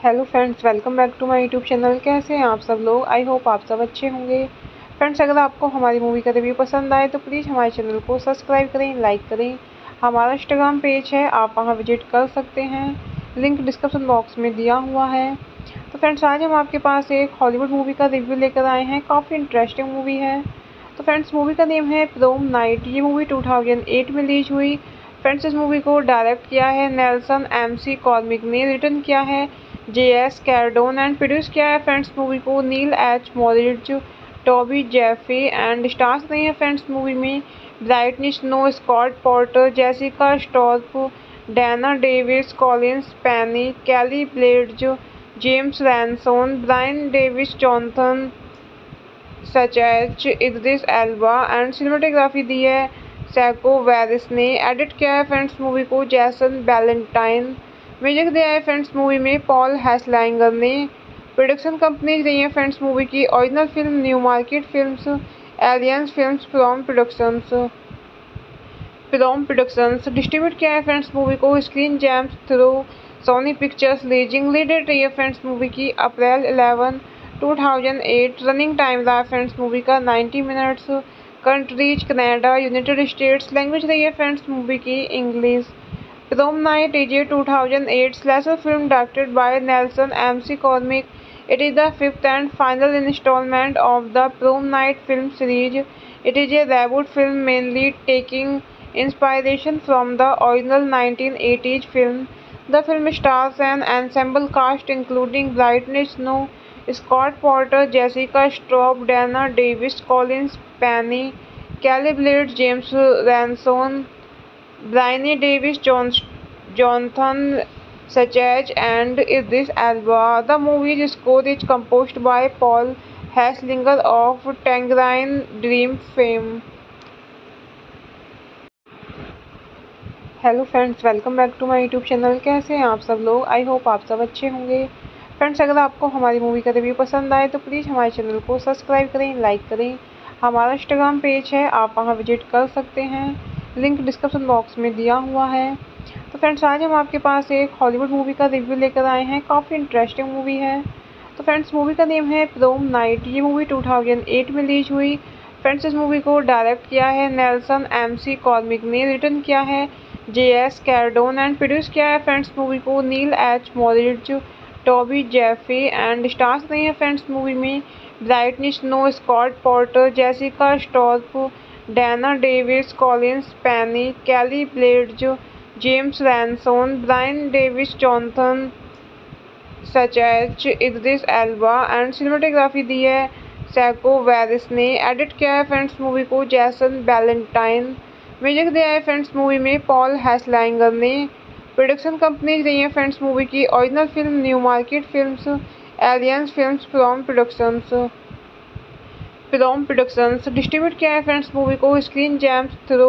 Hello friends welcome back to my YouTube channel कैसे हैं आप सब लोग? आई होप आप सब अच्छे होंगे। फ्रेंड्स अगर आपको हमारी मूवी का रिव्यू पसंद आए तो प्लीज़ हमारे चैनल को सब्सक्राइब करें लाइक करें। हमारा इंस्टाग्राम पेज है, आप वहाँ विज़िट कर सकते हैं। लिंक डिस्क्रिप्शन बॉक्स में दिया हुआ है। तो फ्रेंड्स आज हम आपके पास एक हॉलीवुड मूवी का रिव्यू लेकर आए हैं। काफ़ी इंटरेस्टिंग मूवी है। तो फ्रेंड्स मूवी का नेम है प्रोम नाइट ये मूवी 2008 में रिलीज़ हुई। फ्रेंड्स इस मूवी को डायरेक्ट किया है नेल्सन एम सी कॉर्मिक ने। रिटर्न किया है। J S Cardone and produce किया है फ्रेंड्स मूवी को Neil H Moritz Toby Jaffe and stars नहीं है फ्रेंड्स मूवी में Brittany Snow Scott Porter Jessica Stroup Dana Davis Collins Pennell Kelly Blatz James Ransone Brianne Davis Jonathan सचैच H Idris Elba and cinematography दी है psycho Vries ने। Edit किया है friends movie को जैसन बैलेंटाइन म्यूज़िक दिया है फ्रेंड्स मूवी में पॉल हैसलैंगर ने प्रोडक्शन कंपनीज़ रही है फ्रेंड्स मूवी की original film Newmarket Films Alliance Films from productions from productions distribute किया है फ्रेंड्स मूवी को Screen Gems through Sony Pictures releasing leaded रही है फ्रेंड्स मूवी की अप्रैल 11 2008 रनिंग टाइम रहा फ्रेंड्स मूवी का 90 minutes countries Canada United States language रही है फ्रेंड्स मूवी की English Prom Night is a 2008 slasher film directed by Nelson M. C. Cormick. It is the fifth and final installment of the Prom Night film series. It is a reboot film mainly taking inspiration from the original 1980s film. The film stars an ensemble cast including Brittany Snow, Scott Porter, Jessica Straub, Dana Davis, Collins Penny, Kelly Blades, James Ranson, Bryony Davis, Jonathan Sachech, and Idris Elba. The movie's score is composed by Paul Haslinger of Tangerine Dream fame. Hello friends welcome back to my YouTube channel कैसे हैं आप सब लोग I hope आप सब अच्छे होंगे friends अगर आपको हमारी मूवी का रिव्यू पसंद आए तो प्लीज़ हमारे चैनल को सब्सक्राइब करें लाइक करें हमारा इंस्टाग्राम पेज है आप वहाँ विज़िट कर सकते हैं लिंक डिस्क्रिप्शन बॉक्स में दिया हुआ है। तो फ्रेंड्स, आज हम आपके पास एक हॉलीवुड मूवी का रिव्यू लेकर आए हैं। काफ़ी इंटरेस्टिंग मूवी है। तो फ्रेंड्स मूवी का नेम है प्रोम नाइट ये मूवी 2008 में रिलीज़ हुई। फ्रेंड्स, इस मूवी को डायरेक्ट किया है नेल्सन एम सी कॉर्मिक ने। रिटर्न किया है J S Cardone and produce किया है फ्रेंड्स मूवी को Neil H Moritz Toby Jaffe and stars नहीं है फ्रेंड्स मूवी में। Brittany Snow Scott Porter Jessica Stroup Dana Davis Collins Pennell Kelly Blatz James Ransone Brianne Davis Jonathan सचैच Idris Elba and cinematography दी है psycho Vries ने। Edit किया है friends movie को जैसन वैलेंटाइन म्यूज़िक दिया है फ्रेंड्स मूवी में पॉल हैसलैंगर ने। प्रोडक्शन कंपनीज़ रही है फ्रेंड्स मूवी की original film Newmarket Films Alliance Films from productions from productions distribute किया है फ्रेंड्स मूवी को Screen Gems through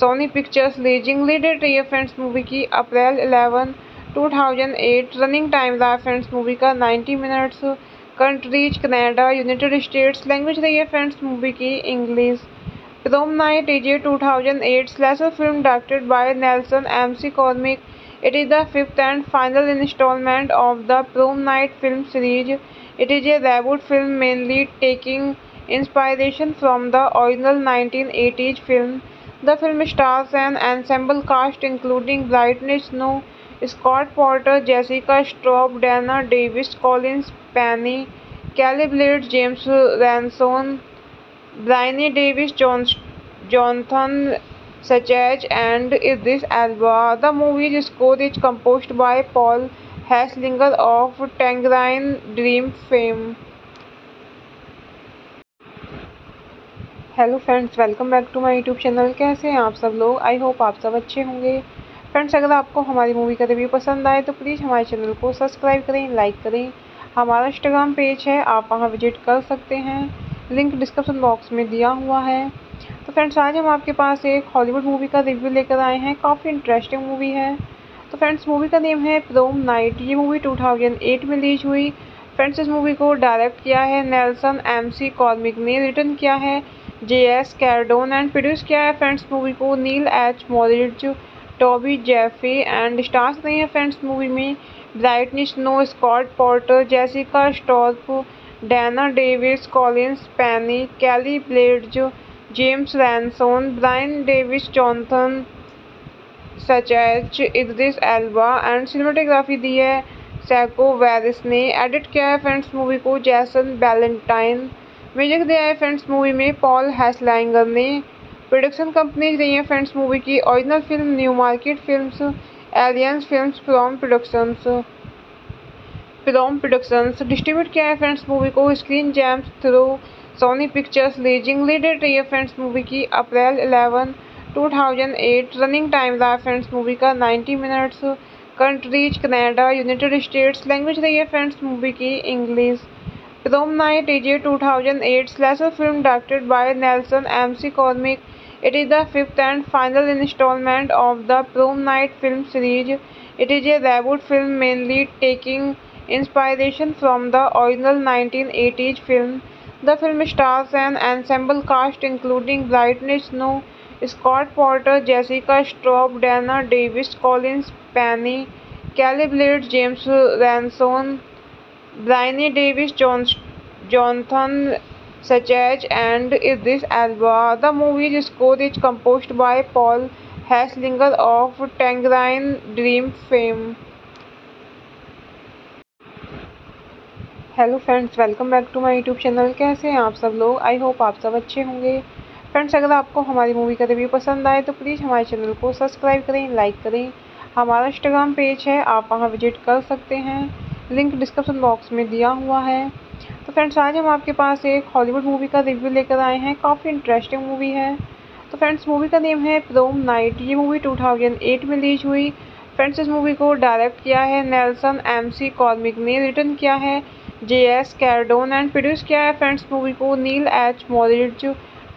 Sony Pictures releasing leaded रही है फ्रेंड्स मूवी की अप्रैल 11 2008 रनिंग टाइम रहा फ्रेंड्स मूवी का 90 minutes countries Canada, United States language रही है फ्रेंड्स मूवी की English Prom Night is a 2008 slasher film directed by Nelson M. C. Cormick. It is the fifth and final installment of the Prom Night film series. It is a reboot film mainly taking inspiration from the original 1980s film. The film stars an ensemble cast including Brittany Snow, Scott Porter, Jessica Straub, Dana Davis, Collins Penny, Kelly Blades, James Ranson, Bryony Davis, John, Jonathan Sachach, and Idris Elba. The movie's score is composed by Paul Hesslinger of Tangerine Dream fame. Hello friends welcome back to my YouTube channel कैसे हैं आप सब लोग? I hope आप सब अच्छे होंगे। Friends अगर आपको हमारी मूवी का रिव्यू पसंद आए तो प्लीज़ हमारे चैनल को सब्सक्राइब करें लाइक करें। हमारा इंस्टाग्राम पेज है, आप वहाँ विज़िट कर सकते हैं। लिंक डिस्क्रिप्शन बॉक्स में दिया हुआ है। तो फ्रेंड्स आज हम आपके पास एक हॉलीवुड मूवी का रिव्यू लेकर आए हैं। काफ़ी इंटरेस्टिंग मूवी है। तो फ्रेंड्स मूवी का नेम है प्रोम नाइट ये मूवी टू में रिलीज़ हुई। फ्रेंड्स इस मूवी को डायरेक्ट किया है नेल्सन एम सी कॉर्मिक ने। रिटर्न किया है। J S Cardone and produce किया है फ्रेंड्स मूवी को Neil H Moritz Toby Jaffe and stars नहीं है फ्रेंड्स मूवी में Brittany Snow Scott Porter Jessica Stroup Dana Davis Collins Pennell Kelly Blatz James Ransone Brianne Davis Jonathan सचैच Idris Elba and cinematography दी है psycho Vries ने। Edit किया है friends movie को जैसन बैलेंटाइन म्यूज़िक दिया है फ्रेंड्स मूवी में पॉल हैसलैंगर ने प्रोडक्शन कंपनीज़ रही है फ्रेंड्स मूवी की original film Newmarket Films Alliance Films from productions from productions distribute किया है फ्रेंड्स मूवी को Screen Gems through Sony Pictures releasing leaded रही है फ्रेंड्स मूवी की अप्रैल 11 2008 रनिंग टाइम रहा फ्रेंड्स मूवी का 90 minutes countries Canada United States language रही है फ्रेंड्स मूवी की English Prom Night is a 2008 slasher film directed by Nelson M. C. Cormick. It is the fifth and final installment of the Prom Night film series. It is a reboot film mainly taking inspiration from the original 1980s film. The film stars an ensemble cast including Brittany Snow, Scott Porter, Jessica Straub, Dana Davis, Collins Penny, Kelly Blades, James Ranson, Bryony Davis, Jonathan Sachach, and Idris Elba. The movie's score is composed by Paul Hesslinger of Tangerine Dream fame. Hello friends welcome back to my YouTube channel कैसे हैं आप सब लोग I hope आप सब अच्छे होंगे friends अगर आपको हमारी मूवी का रिव्यू पसंद आए तो प्लीज़ हमारे चैनल को सब्सक्राइब करें लाइक करें हमारा इंस्टाग्राम पेज है आप वहाँ विज़िट कर सकते हैं लिंक डिस्क्रिप्शन बॉक्स में दिया हुआ है। तो फ्रेंड्स, आज हम आपके पास एक हॉलीवुड मूवी का रिव्यू लेकर आए हैं। काफ़ी इंटरेस्टिंग मूवी है। तो फ्रेंड्स मूवी का नेम है प्रोम नाइट ये मूवी 2008 में रिलीज़ हुई। फ्रेंड्स, इस मूवी को डायरेक्ट किया है नेल्सन एम सी कॉर्मिक ने। रिटर्न किया है J S Cardone and produce किया है फ्रेंड्स मूवी को Neil H Moritz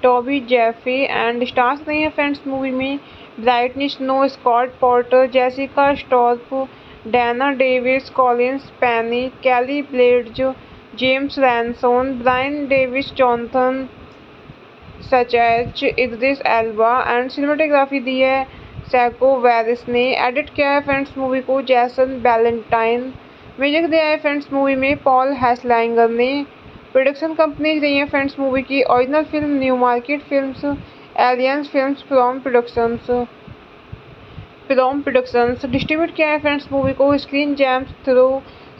Toby Jaffe and stars नहीं है फ्रेंड्स मूवी में। Brittany Snow Scott Porter Jessica Stroup Dana Davis Collins Pennell Kelly Blatz James Ransone Brianne Davis Jonathan सचैच Idris Elba and cinematography दी है psycho Vries ने। Edit किया है friends movie को जैसन बैलेंटाइन म्यूज़िक दिया है फ्रेंड्स मूवी में पॉल हैसलैंगर ने। प्रोडक्शन कंपनी रही है फ्रेंड्स मूवी की original film Newmarket Films Alliance Films from productions film productions distribute किया है फ्रेंड्स मूवी को। Screen Gems through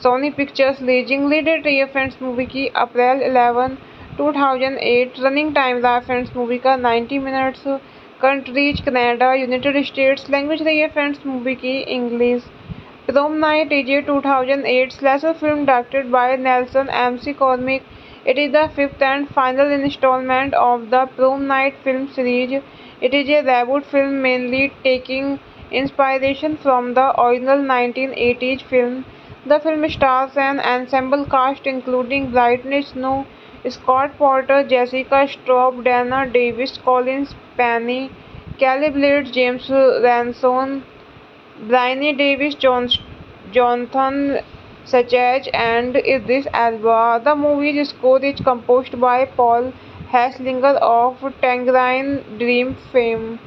Sony Pictures releasing leaded रही है फ्रेंड्स मूवी की अप्रैल 11 2008 रनिंग टाइम रहा फ्रेंड्स मूवी का। 90 minutes countries Canada United States language रही है फ्रेंड्स मूवी की English Prom Night is a 2008 slasher film directed by Nelson McCormick it is the fifth and final instalment of the Prom Night film series it is a reboot film mainly taking inspiration from the original 1980s film. The film stars an ensemble cast including Brittany Snow, Scott Porter, Jessica Straub, Dana Davis, Collins Penny, Kelly Blades, James Ranson, Bryony Davis, John, Jonathan Sachach, and Idris Elba. The movie's score is composed by Paul Hesslinger of Tangerine Dream fame.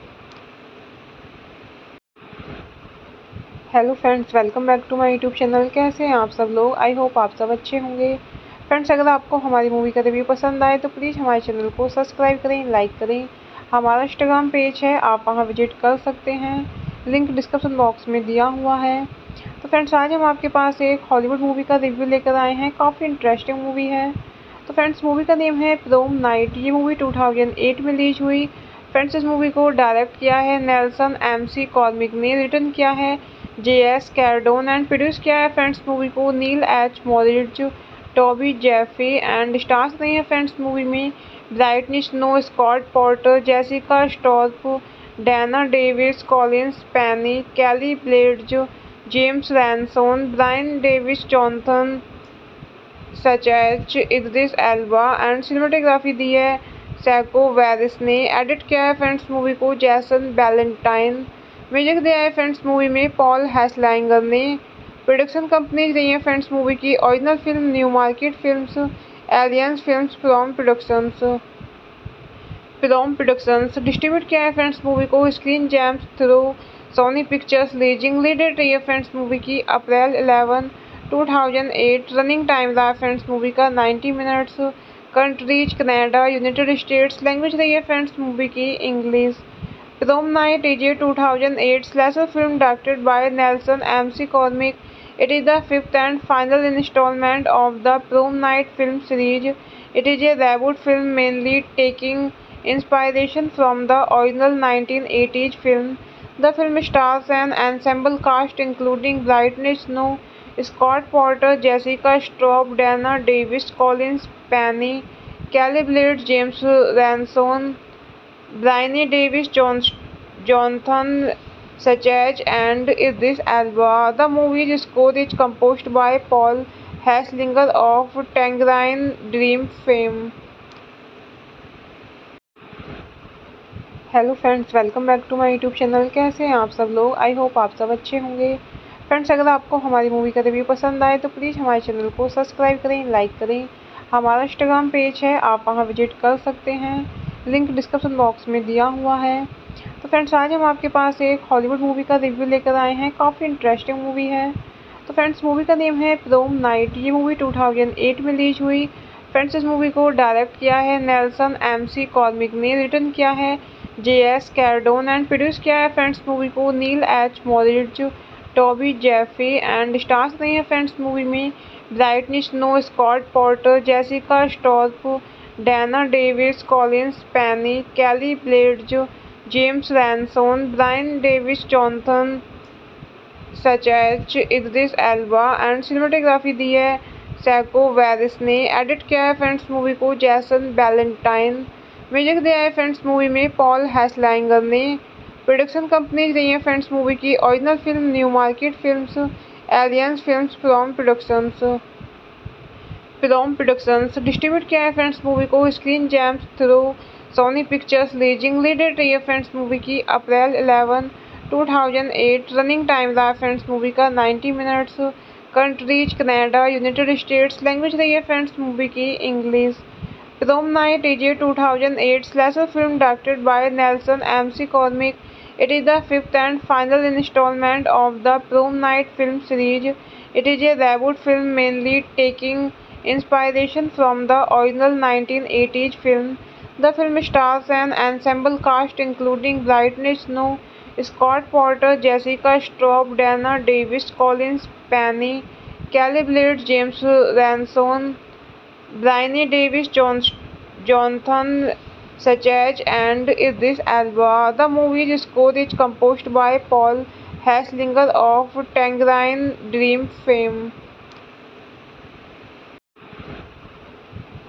Hello friends welcome back to my YouTube channel कैसे हैं आप सब लोग? I hope आप सब अच्छे होंगे। Friends अगर आपको हमारी मूवी का रिव्यू पसंद आए तो प्लीज़ हमारे चैनल को सब्सक्राइब करें लाइक करें। हमारा इंस्टाग्राम पेज है, आप वहाँ विज़िट कर सकते हैं। लिंक डिस्क्रिप्शन बॉक्स में दिया हुआ है। तो फ्रेंड्स आज हम आपके पास एक हॉलीवुड मूवी का रिव्यू लेकर आए हैं। काफ़ी इंटरेस्टिंग मूवी है। तो फ्रेंड्स मूवी का नेम है प्रोम नाइट ये मूवी 2008 में रिलीज़ हुई। फ्रेंड्स इस मूवी को डायरेक्ट किया है नेल्सन एम सी कॉर्मिक ने। रिटर्न किया है। J S Cardone and produce किया है फ्रेंड्स मूवी को Neil H Moritz Toby Jaffe and stars नहीं है फ्रेंड्स मूवी में Brittany Snow Scott Porter Jessica Stroup Dana Davis Collins Pennell Kelly Blatz James Ransone Brianne Davis Jonathan सचैच H Idris Elba and cinematography दी है psycho Vries ने। Edit किया है friends movie को जैसन बैलेंटाइन म्यूज़िक दिया है फ्रेंड्स मूवी में पॉल हैसलैंगर ने प्रोडक्शन कंपनीज़ रही है फ्रेंड्स मूवी की original film Newmarket Films Alliance Films from productions from productions distribute किया है फ्रेंड्स मूवी को Screen Gems through Sony Pictures releasing leaded रही है फ्रेंड्स मूवी की अप्रैल 11 2008 रनिंग टाइम रहा फ्रेंड्स मूवी का 90 minutes countries Canada United States language रही है फ्रेंड्स मूवी की English Prom Night is a 2008 slasher film directed by Nelson M. C. Cormick. It is the fifth and final installment of the Prom Night film series. It is a reboot film mainly taking inspiration from the original 1980s film. The film stars an ensemble cast including Brittany Snow, Scott Porter, Jessica Straub, Dana Davis, Collins Penny, Kelly Blades, James Ranson, Bryony Davis Jonathan Sachech and Idris Elba. The movie's score is composed by Paul Haslinger of Tangerine Dream fame. Hello friends welcome back to my YouTube channel कैसे हैं आप सब लोग I hope आप सब अच्छे होंगे friends अगर आपको हमारी मूवी का रिव्यू पसंद आए तो प्लीज़ हमारे चैनल को सब्सक्राइब करें लाइक करें हमारा इंस्टाग्राम पेज है, आप वहाँ विज़िट कर सकते हैं लिंक डिस्क्रिप्शन बॉक्स में दिया हुआ है। तो फ्रेंड्स, आज हम आपके पास एक हॉलीवुड मूवी का रिव्यू लेकर आए हैं। काफ़ी इंटरेस्टिंग मूवी है। तो फ्रेंड्स मूवी का नेम है प्रोम नाइट ये मूवी 2008 में रिलीज़ हुई। फ्रेंड्स, इस मूवी को डायरेक्ट किया है नेल्सन एम सी कॉर्मिक ने। रिटर्न किया है J S Cardone and produce किया है फ्रेंड्स मूवी को Neil H Moritz Toby Jaffe and stars नहीं है फ्रेंड्स मूवी में। Brittany Snow Scott Porter Jessica Stroup Dana Davis Collins Pennell Kelly Blatz James Ransone Brianne Davis Jonathan सचैच Idris Elba and cinematography दी है psycho Vries ने। Edit किया है friends movie को जैसन वैलेंटाइन म्यूज़िक दिया है फ्रेंड्स मूवी में पॉल हैसलैंगर ने। प्रोडक्शन कंपनीज़ रही है फ्रेंड्स मूवी की original film Newmarket Films Alliance Films from productions film productions distribute किया है फ्रेंड्स मूवी को। Screen Gems through Sony Pictures releasing leaded रही है फ्रेंड्स मूवी की। अप्रैल 11 2008 रनिंग टाइम रहा फ्रेंड्स मूवी का। 90 minutes countries Canada, United States language रही है फ्रेंड्स मूवी की English. Prom Night is a 2008 slasher film directed by Nelson McCormick it is the fifth and final instalment of the Prom Night film series it is a reboot film mainly taking inspiration from the original 1980s film. The film stars an ensemble cast including Brittany Snow, Scott Porter, Jessica Straub, Dana Davis, Collins Penny, Kelly Blades, James Ranson, Bryony Davis John, Jonathan Sachech and Idris Elba. The movie's score is composed by Paul Haslinger of Tangerine Dream fame.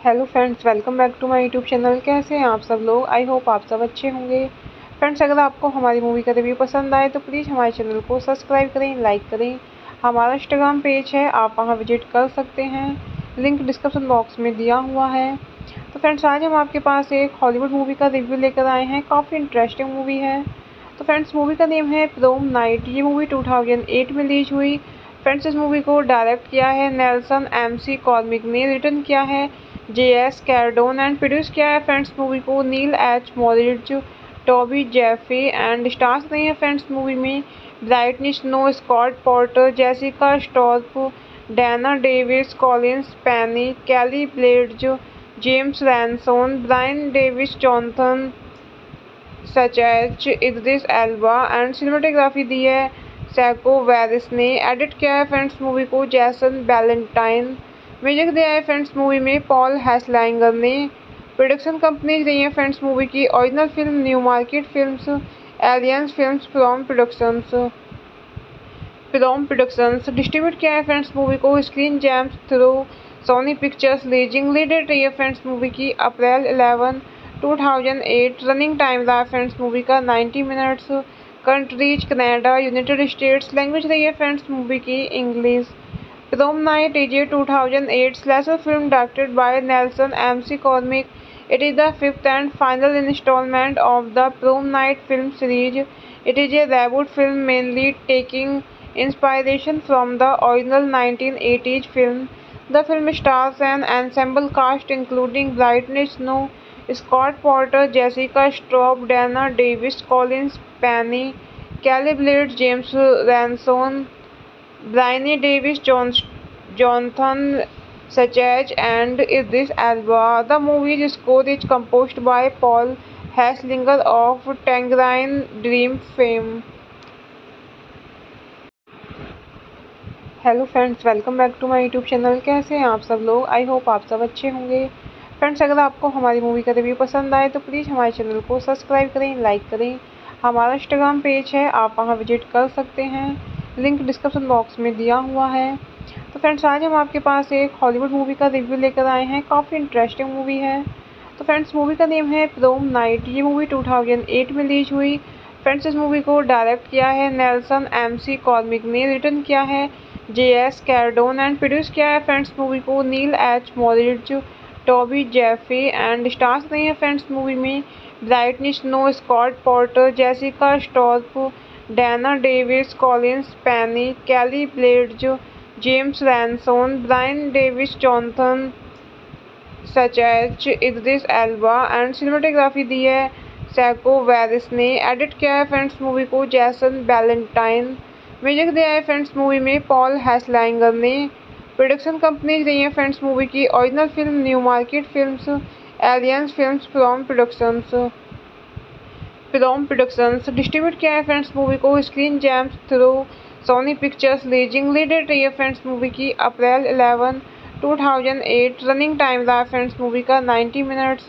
Hello friends welcome back to my YouTube channel कैसे हैं आप सब लोग? I hope आप सब अच्छे होंगे। Friends अगर आपको हमारी मूवी का रिव्यू पसंद आए तो प्लीज़ हमारे चैनल को सब्सक्राइब करें लाइक करें। हमारा इंस्टाग्राम पेज है, आप वहाँ विज़िट कर सकते हैं। लिंक डिस्क्रिप्शन बॉक्स में दिया हुआ है। तो फ्रेंड्स आज हम आपके पास एक हॉलीवुड मूवी का रिव्यू लेकर आए हैं। काफ़ी इंटरेस्टिंग मूवी है। तो फ्रेंड्स मूवी का नेम है प्रोम नाइट ये मूवी टू में रिलीज़ हुई। फ्रेंड्स इस मूवी को डायरेक्ट किया है नेल्सन एम सी कॉर्मिक ने। रिटर्न किया है। J S Cardone and produce किया है फ्रेंड्स मूवी को Neil H Moritz Toby Jaffe and stars नहीं है फ्रेंड्स मूवी में Brittany Snow Scott Porter Jessica Stroup Dana Davis Collins Pennie Kelly Blatz James Ransone Brian Davis Jonathan सचैच H Idris Elba and cinematography दी है psycho Vries ने। Edit किया है friends movie को जैसन बैलेंटाइन म्यूज़िक दिया है फ्रेंड्स मूवी में पॉल हैसलैंगर ने प्रोडक्शन कंपनीज़ रही है फ्रेंड्स मूवी की Original Film New Market Films Alliance Films from productions from productions distribute किया है फ्रेंड्स मूवी को Screen Gems through Sony Pictures leasing leaded रही है फ्रेंड्स मूवी की अप्रैल 11 2008 रनिंग टाइम रहा फ्रेंड्स मूवी का 90 minutes countries Canada United States language रही है फ्रेंड्स मूवी की English Prom Night AJ 2008 slasher film directed by Nelson M.C. Cormick. It is the fifth and final installment of the Prom Night film series. It is a reboot film mainly taking inspiration from the original 1980s film. The film stars an ensemble cast including Brittany Snow, Scott Porter, Jessica Straub, Dana Davis, Collins Penny, Kelly Blade, James Ranson, Bryony Davis, Jonathan Sachech, and Idris Elba. The movie's score is composed by Paul Hesslinger of Tangerine Dream fame. Hello friends welcome back to my YouTube channel कैसे हैं आप सब लोग I hope आप सब अच्छे होंगे friends अगर आपको हमारी मूवी का रिव्यू पसंद आए तो प्लीज़ हमारे चैनल को सब्सक्राइब करें लाइक करें हमारा इंस्टाग्राम पेज है आप वहाँ विज़िट कर सकते हैं लिंक डिस्क्रिप्शन बॉक्स में दिया हुआ है। तो फ्रेंड्स, आज हम आपके पास एक हॉलीवुड मूवी का रिव्यू लेकर आए हैं। काफ़ी इंटरेस्टिंग मूवी है। तो फ्रेंड्स मूवी का नेम है प्रोम नाइट ये मूवी टू में रिलीज़ हुई। फ्रेंड्स, इस मूवी को डायरेक्ट किया है नेल्सन एम सी कॉर्मिक ने। रिटर्न किया है J S Cardone and produce किया है फ्रेंड्स मूवी को Neil H Moritz Toby Jaffe and stars नहीं है फ्रेंड्स मूवी में। Brittany Snow Scott Porter Jessica Stroup Dana Davis Collins Pennie Kelly Blatz James Ransone Brian Davis Jonathan सचैच Idris Elba and cinematography दी है psycho वैरिस ने। Edit किया है friends movie को जैसन वैलेंटाइन म्यूज़िक दिया है फ्रेंड्स मूवी में पॉल हैसलैंगर ने। प्रोडक्शन कंपनीज़ रही है फ्रेंड्स मूवी की Original Film New Market Films Alliance Films from productions film productions distribute किया है फ्रेंड्स मूवी को। Screen Gems through Sony Pictures leasing leaded रही है फ्रेंड्स मूवी की। अप्रैल अलेवन 2008 रनिंग टाइम रहा फ्रेंड्स मूवी का। 90 minutes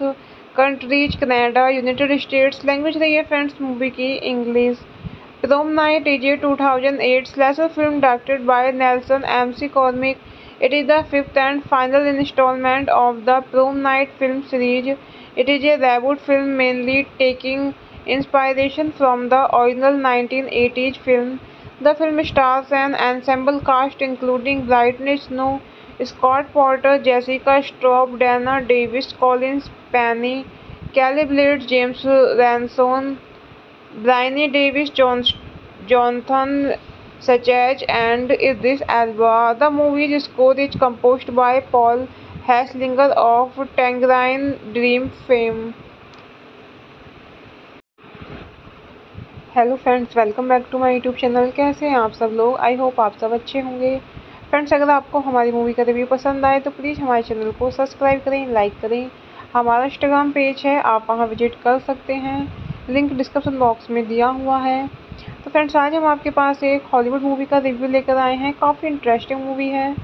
countries Canada, United States language रही है फ्रेंड्स मूवी की English prom night is a two thousand film directed by Nelson McCormick it is the fifth and final installment of the prom night film series it is a reboot film mainly taking inspiration from the original 1980s film. The film stars an ensemble cast including Brittany Snow, Scott Porter, Jessica Straub, Dana Davis, Collins Penny, Kelly Blades, James Ranson, Bryony Davis, John, Jonathan Sachech, and Idris Elba. The movie's score is composed by Paul Hesslinger of Tangerine Dream fame. Hello friends welcome back to my YouTube channel कैसे हैं आप सब लोग? I hope आप सब अच्छे होंगे। Friends अगर आपको हमारी मूवी का रिव्यू पसंद आए तो प्लीज़ हमारे चैनल को सब्सक्राइब करें लाइक करें। हमारा इंस्टाग्राम पेज है, आप वहाँ विज़िट कर सकते हैं। लिंक डिस्क्रिप्शन बॉक्स में दिया हुआ है। तो फ्रेंड्स आज हम आपके पास एक हॉलीवुड मूवी का रिव्यू लेकर आए हैं। काफ़ी इंटरेस्टिंग मूवी है।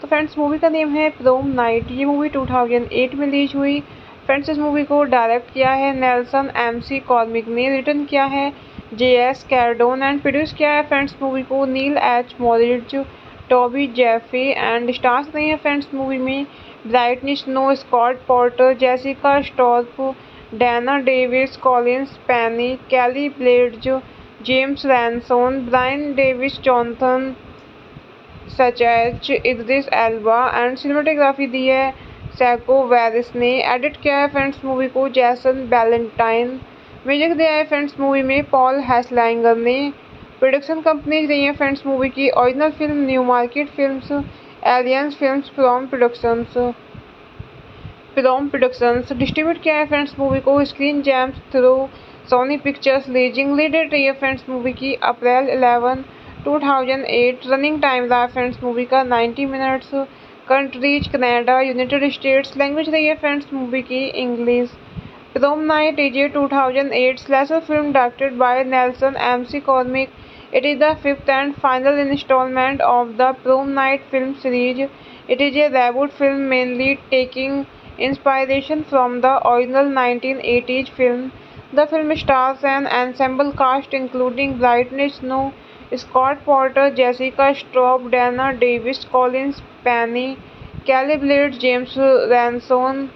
तो फ्रेंड्स मूवी का नेम है प्रोम नाइट ये मूवी 2008 में रिलीज़ हुई। फ्रेंड्स इस मूवी को डायरेक्ट किया है नेल्सन एम सी कॉर्मिक ने। रिटर्न किया है। J S Cardone and produce किया है फ्रेंड्स मूवी को Neil H Moritz Toby Jaffe and stars नहीं है फ्रेंड्स मूवी में Brittany Snow Scott Porter Jessica Stroup Dana Davis Collins Pennie Kelly Blatz James Ransone Brian Davis Jonathan सचैच Idris Elba and cinematography दी है psycho Vries ने। Edit किया है friends movie को जैसन बैलेंटाइन म्यूज़िक दिया है फ्रेंड्स मूवी में पॉल हैसलैंगर ने प्रोडक्शन कंपनीज़ रही है फ्रेंड्स मूवी की Original Film, New Market Films, Alliance Films from productions. Prom productions distribute किया है फ्रेंड्स मूवी को। Screen Gems through Sony Pictures leasing leaded रही है फ्रेंड्स मूवी की। अप्रैल 11 2008 रनिंग टाइम रहा फ्रेंड्स मूवी का। 90 minutes countries, Canada, United States, language रही है फ्रेंड्स मूवी की। English Prom Night is a 2008 slasher film directed by Nelson M.C. Cormick. It is the fifth and final installment of the Prom Night film series. It is a reboot film mainly taking inspiration from the original 1980s film. The film stars an ensemble cast including Brittany Snow, Scott Porter, Jessica Straub, Dana Davis, Collins Penny, Kelly Blades, James Ranson,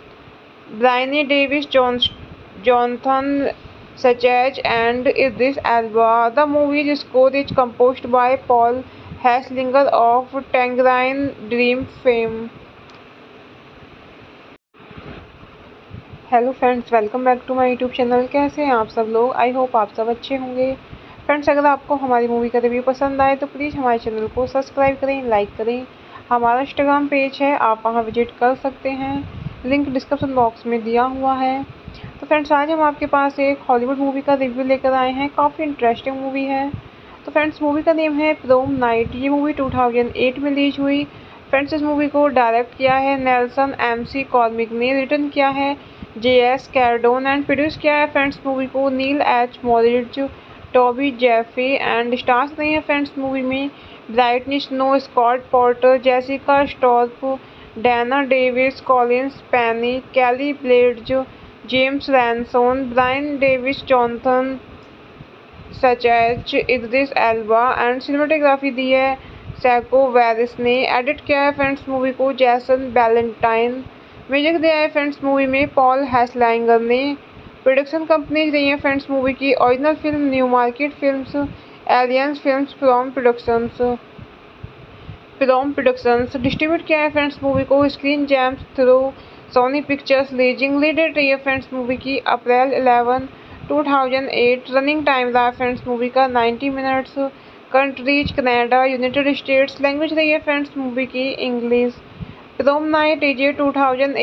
Bryony Davis, Jonathan Sachach, and Idris Elba. The movie's score is composed by Paul Hesslinger of Tangerine Dream fame. Hello friends welcome back to my YouTube channel कैसे हैं आप सब लोग I hope आप सब अच्छे होंगे friends अगर आपको हमारी मूवी का रिव्यू पसंद आए तो प्लीज़ हमारे चैनल को सब्सक्राइब करें लाइक करें हमारा इंस्टाग्राम पेज है आप वहाँ विज़िट कर सकते हैं लिंक डिस्क्रिप्शन बॉक्स में दिया हुआ है। तो फ्रेंड्स, आज हम आपके पास एक हॉलीवुड मूवी का रिव्यू लेकर आए हैं। काफ़ी इंटरेस्टिंग मूवी है। तो फ्रेंड्स मूवी का नेम है प्रोम नाइट ये मूवी 2008 में रिलीज़ हुई। फ्रेंड्स, इस मूवी को डायरेक्ट किया है नेल्सन एम सी कॉर्मिक ने। रिटर्न किया है J S Cardone and produce किया है फ्रेंड्स मूवी को Neil H Moritz Toby Jaffe and stars नहीं है फ्रेंड्स मूवी में। Brittany Snow Scott Porter Jessica Stroup Dana Davis Collins Pennie Kelly Blatz James Ransone Brian Davis Jonathan सचैच Idris Elba and cinematography दी है psycho Vries ने। Edit किया है friends movie को जैसन वैलेंटाइन म्यूज़िक दिया है फ्रेंड्स मूवी में पॉल हैसलैंगर ने। प्रोडक्शन कंपनी रही है फ्रेंड्स मूवी की Original Film New Market Films Alliance Films from productions film productions distribute किया है फ्रेंड्स मूवी को। Screen Gems through Sony Pictures leasing leaded रही है फ्रेंड्स मूवी की। अप्रैल अलेवन 2008 रनिंग टाइम रहा फ्रेंड्स मूवी का। 90 minutes countries Canada, United States language रही है फ्रेंड्स मूवी की English. Prom night is a two thousand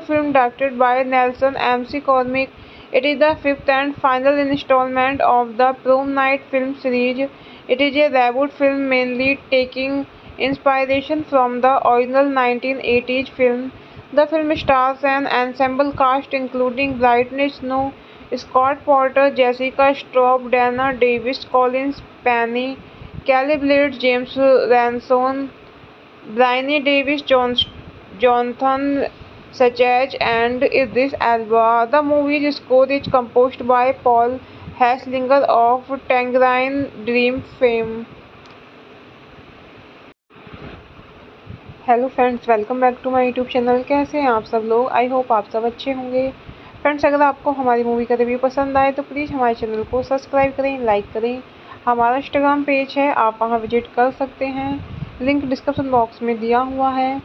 film directed by Nelson McCormick it is the fifth and final installment of the prom night film series it is a reboot film mainly taking inspiration from the original 1980s film. The film stars an ensemble cast including Brittany Snow, Scott Porter, Jessica Straub, Dana Davis, Collins Penny, Kelly Blades, James Ranson, Bryony Davis, John, Jonathan Sachach, and Idris Elba. The movie's score is composed by Paul Hesslinger of Tangerine Dream fame. Hello friends welcome back to my YouTube channel कैसे हैं आप सब लोग? I hope आप सब अच्छे होंगे। Friends अगर आपको हमारी मूवी का रिव्यू पसंद आए तो प्लीज़ हमारे चैनल को सब्सक्राइब करें लाइक करें। हमारा इंस्टाग्राम पेज है, आप वहाँ विज़िट कर सकते हैं। लिंक डिस्क्रिप्शन बॉक्स में दिया हुआ है।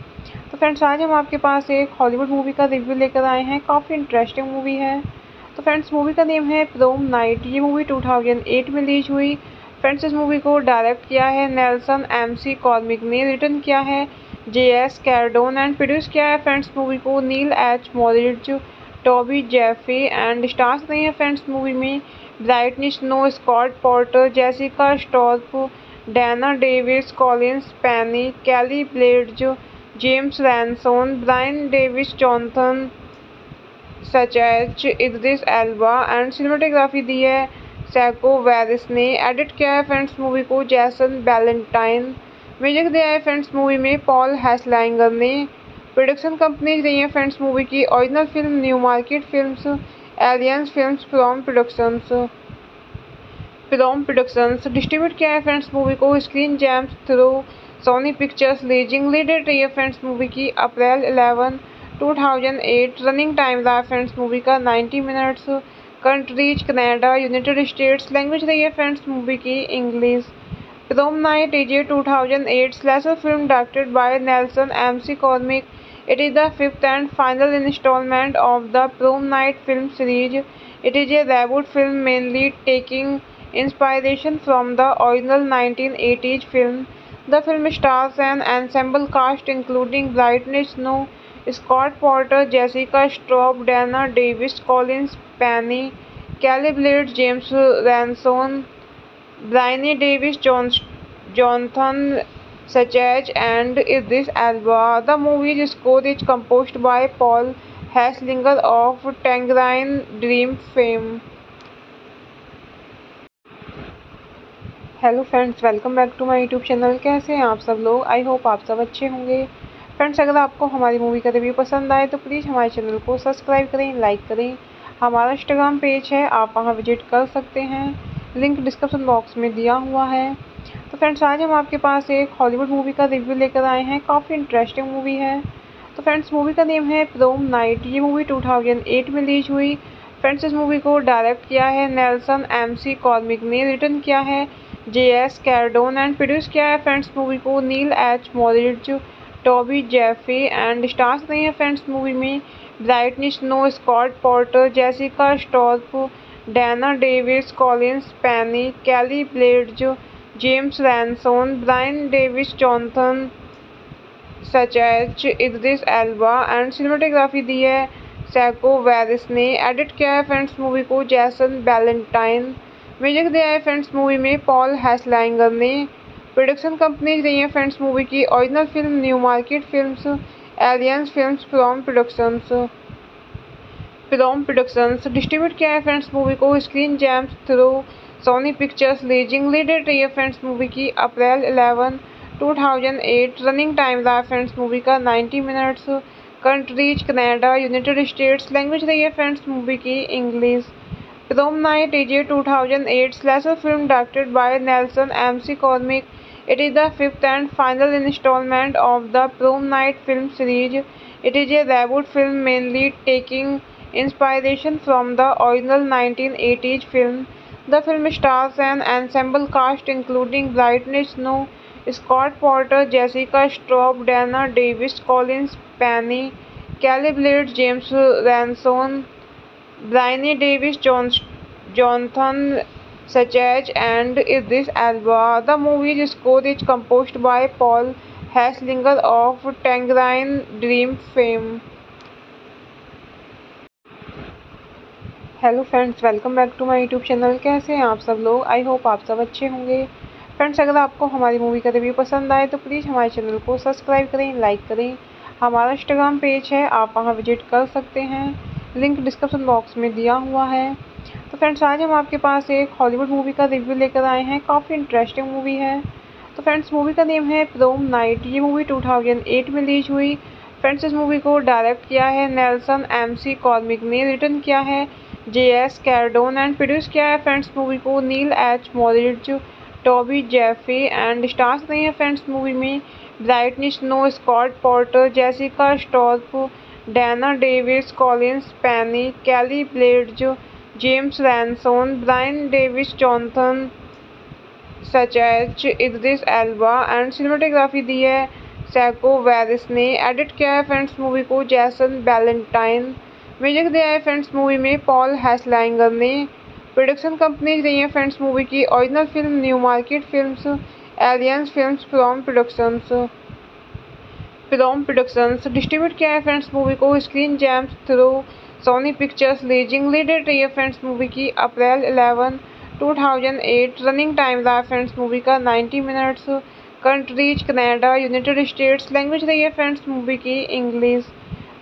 तो फ्रेंड्स आज हम आपके पास एक हॉलीवुड मूवी का रिव्यू लेकर आए हैं। काफ़ी इंटरेस्टिंग मूवी है। तो फ्रेंड्स मूवी का नेम है प्रोम नाइट ये मूवी 2008 में रिलीज़ हुई। फ्रेंड्स इस मूवी को डायरेक्ट किया है नेल्सन एम सी कॉर्मिक ने। रिटर्न किया है। J S Cardone and produce किया है फ्रेंड्स मूवी को Neil H Moritz Toby Jaffe and stars नहीं है फ्रेंड्स मूवी में Brittany Snow Scott Porter Jessica Stroup Dana Davis Collins Pennie Kelly Blatz James Ransone Brian Davis Jonathan सचैच Idris Elba and cinematography दी है psycho Vries ने। Edit किया है friends movie को जैसन बैलेंटाइन म्यूज़िक दिया है फ्रेंड्स मूवी में पॉल हैसलैंगर ने प्रोडक्शन कंपनीज़ रही है फ्रेंड्स मूवी की Original Film New Market Films Alliance Films from productions film productions distribute किया है फ्रेंड्स मूवी को Screen Gems through Sony Pictures leasing leaded रही है फ्रेंड्स मूवी की अप्रैल 11 2008 रनिंग टाइम रहा फ्रेंड्स मूवी का 90 minutes countries Canada United States language रही है फ्रेंड्स मूवी की English Prom Night AJ 2008 slasher film directed by Nelson M.C. Cormick. It is the fifth and final installment of the Prom Night film series. It is a reboot film mainly taking inspiration from the original 1980s film. The film stars an ensemble cast including Brittany Snow, Scott Porter, Jessica Straub, Dana Davis, Collins Penny, Kelly Blade, James Ranson, Bryony Davis, Jonathan Sachach, and Idris Elba. The movie's score is composed by Paul Haslinger of Tangerine Dream fame hello friends welcome back to my YouTube channel कैसे हैं आप सब लोग? I hope आप सब अच्छे होंगे। Friends अगर आपको हमारी मूवी का रिव्यू पसंद आए तो प्लीज़ हमारे चैनल को सब्सक्राइब करें लाइक करें। हमारा इंस्टाग्राम पेज है आप वहाँ विज़िट कर सकते हैं। लिंक डिस्क्रिप्शन बॉक्स में दिया हुआ है। तो फ्रेंड्स, आज हम आपके पास एक हॉलीवुड मूवी का रिव्यू लेकर आए हैं। काफ़ी इंटरेस्टिंग मूवी है। तो फ्रेंड्स मूवी का नेम है प्रोम नाइट ये मूवी 2008 में रिलीज़ हुई। फ्रेंड्स, इस मूवी को डायरेक्ट किया है नेल्सन एम सी कॉर्मिक ने। रिटर्न किया है J S Cardone and produce किया है फ्रेंड्स मूवी को Neil H Moritz Toby Jaffe and stars नहीं है फ्रेंड्स मूवी में। Brittany Snow Scott Porter Jessica Stroup Dana Davis Collins Pennie Kelly Blatz James Ransone Brian Davis Jonathan सचैच Idris Elba and cinematography दी है psycho Vries ने। Edit किया है friends movie को जैसन वैलेंटाइन म्यूज़िक दिया है फ्रेंड्स मूवी में पॉल हैसलैंगर ने। प्रोडक्शन कंपनी रही है फ्रेंड्स मूवी की Original Film New Market Films Alliance Films from productions film productions distribute किया है फ्रेंड्स मूवी को। Screen Gems through Sony Pictures leasing leaded रही है फ्रेंड्स मूवी की अप्रैल अलेवन 2008 रनिंग टाइम रहा फ्रेंड्स मूवी का। 90 minutes countries Canada United States language रही है फ्रेंड्स मूवी की English prom night is a two thousand film directed by Nelson McCormick it is the fifth and final installment of the prom night film series it is a reboot film mainly taking inspiration from the original 1980s film. The film stars an ensemble cast including Brittany Snow, Scott Porter, Jessica Straub, Dana Davis, Collins Penny, Kelly Blades, James Ranson, Bryony Davis John, Jonathan Sachech and Idris Elba. The movie's score is composed by Paul Haslinger of Tangerine Dream fame. Hello friends welcome back to my YouTube channel कैसे हैं आप सब लोग? I hope आप सब अच्छे होंगे। Friends अगर आपको हमारी मूवी का रिव्यू पसंद आए तो प्लीज़ हमारे चैनल को सब्सक्राइब करें लाइक करें। हमारा इंस्टाग्राम पेज है, आप वहाँ विज़िट कर सकते हैं। लिंक डिस्क्रिप्शन बॉक्स में दिया हुआ है। तो फ्रेंड्स आज हम आपके पास एक हॉलीवुड मूवी का रिव्यू लेकर आए हैं। काफ़ी इंटरेस्टिंग मूवी है। तो फ्रेंड्स मूवी का नेम है प्रोम नाइट ये मूवी 2008 में रिलीज़ हुई। फ्रेंड्स इस मूवी को डायरेक्ट किया है नेल्सन एम सी कॉर्मिक ने। रिटर्न किया है। J S Cardone and produce किया है फ्रेंड्स मूवी को Neil H Moritz Toby Jaffe and stars नहीं है फ्रेंड्स मूवी में Brittany Snow Scott Porter Jessica Stroup Dana Davis Collins Pennie Kelly Blatz James Ransone Brian Davis Jonathan सचैच H Idris Elba and cinematography दी है psycho Vries ने। Edit किया है friends movie को जैसन बैलेंटाइन म्यूज़िक दिया है फ्रेंड्स मूवी में, पॉल हैसलैंगर ने। प्रोडक्शन कंपनीज़ रही है फ्रेंड्स मूवी की Original Film New Market Films, Alliance Films from productions film productions. Distribute किया है फ्रेंड्स मूवी को Screen Gems through Sony Pictures leasing leaded रही है फ्रेंड्स मूवी की अप्रैल 11 2008 रनिंग टाइम रहा फ्रेंड्स मूवी का। 90 minutes, countries, Canada, United States, language रही है फ्रेंड्स मूवी की, English.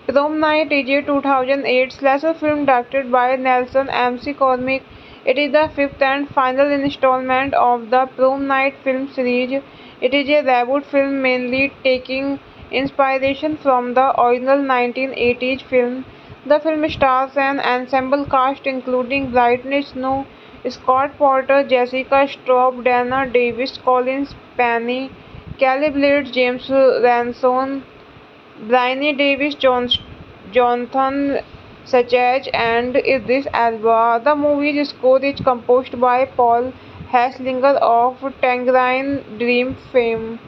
Prom Night AJ 2008 slasher film directed by Nelson M.C. Cormick. It is the fifth and final installment of the Prom Night film series. It is a reboot film mainly taking inspiration from the original 1980s film. The film stars an ensemble cast including Brittany Snow, Scott Porter, Jessica Straub, Dana Davis, Collins Penny, Kelly Blade, James Ranson, Bryony Davis Jonathan Sachech and Idris Elba. The movie's score is composed by Paul Haslinger of Tangerine Dream fame.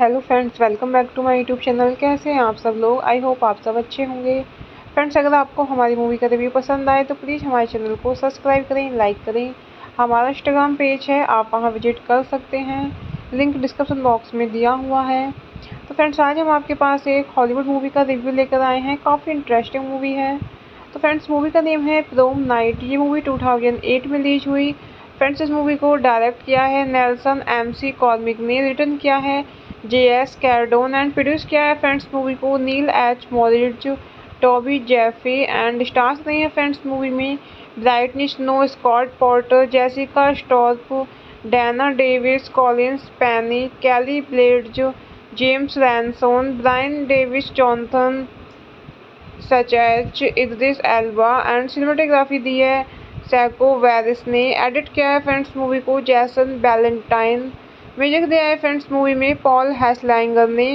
Hello friends welcome back to my YouTube channel कैसे हैं आप सब लोग I hope आप सब अच्छे होंगे friends अगर आपको हमारी मूवी का रिव्यू पसंद आए तो प्लीज़ हमारे चैनल को सब्सक्राइब करें लाइक करें हमारा इंस्टाग्राम पेज है, आप वहाँ विज़िट कर सकते हैं लिंक डिस्क्रिप्शन बॉक्स में दिया हुआ है। तो फ्रेंड्स, आज हम आपके पास एक हॉलीवुड मूवी का रिव्यू लेकर आए हैं। काफ़ी इंटरेस्टिंग मूवी है। तो फ्रेंड्स मूवी का नेम है प्रोम नाइट ये मूवी टू में रिलीज़ हुई। फ्रेंड्स, इस मूवी को डायरेक्ट किया है नेल्सन एम सी कॉर्मिक ने। रिटर्न किया है J S Cardone and produce किया है फ्रेंड्स मूवी को Neil H Moritz Toby Jaffe and stars नहीं है फ्रेंड्स मूवी में। Brittany Snow Scott Porter Jessica Stroup Dana Davis Collins Pennie Kelly Blatz James Ransone Brian Davis Jonathan सचैच Idris Elba and cinematography दी है psycho Vries ने। Edit किया है friends movie को जैसन वैलेंटाइन म्यूज़िक दिया है फ्रेंड्स मूवी में पॉल हैसलैंगर ने।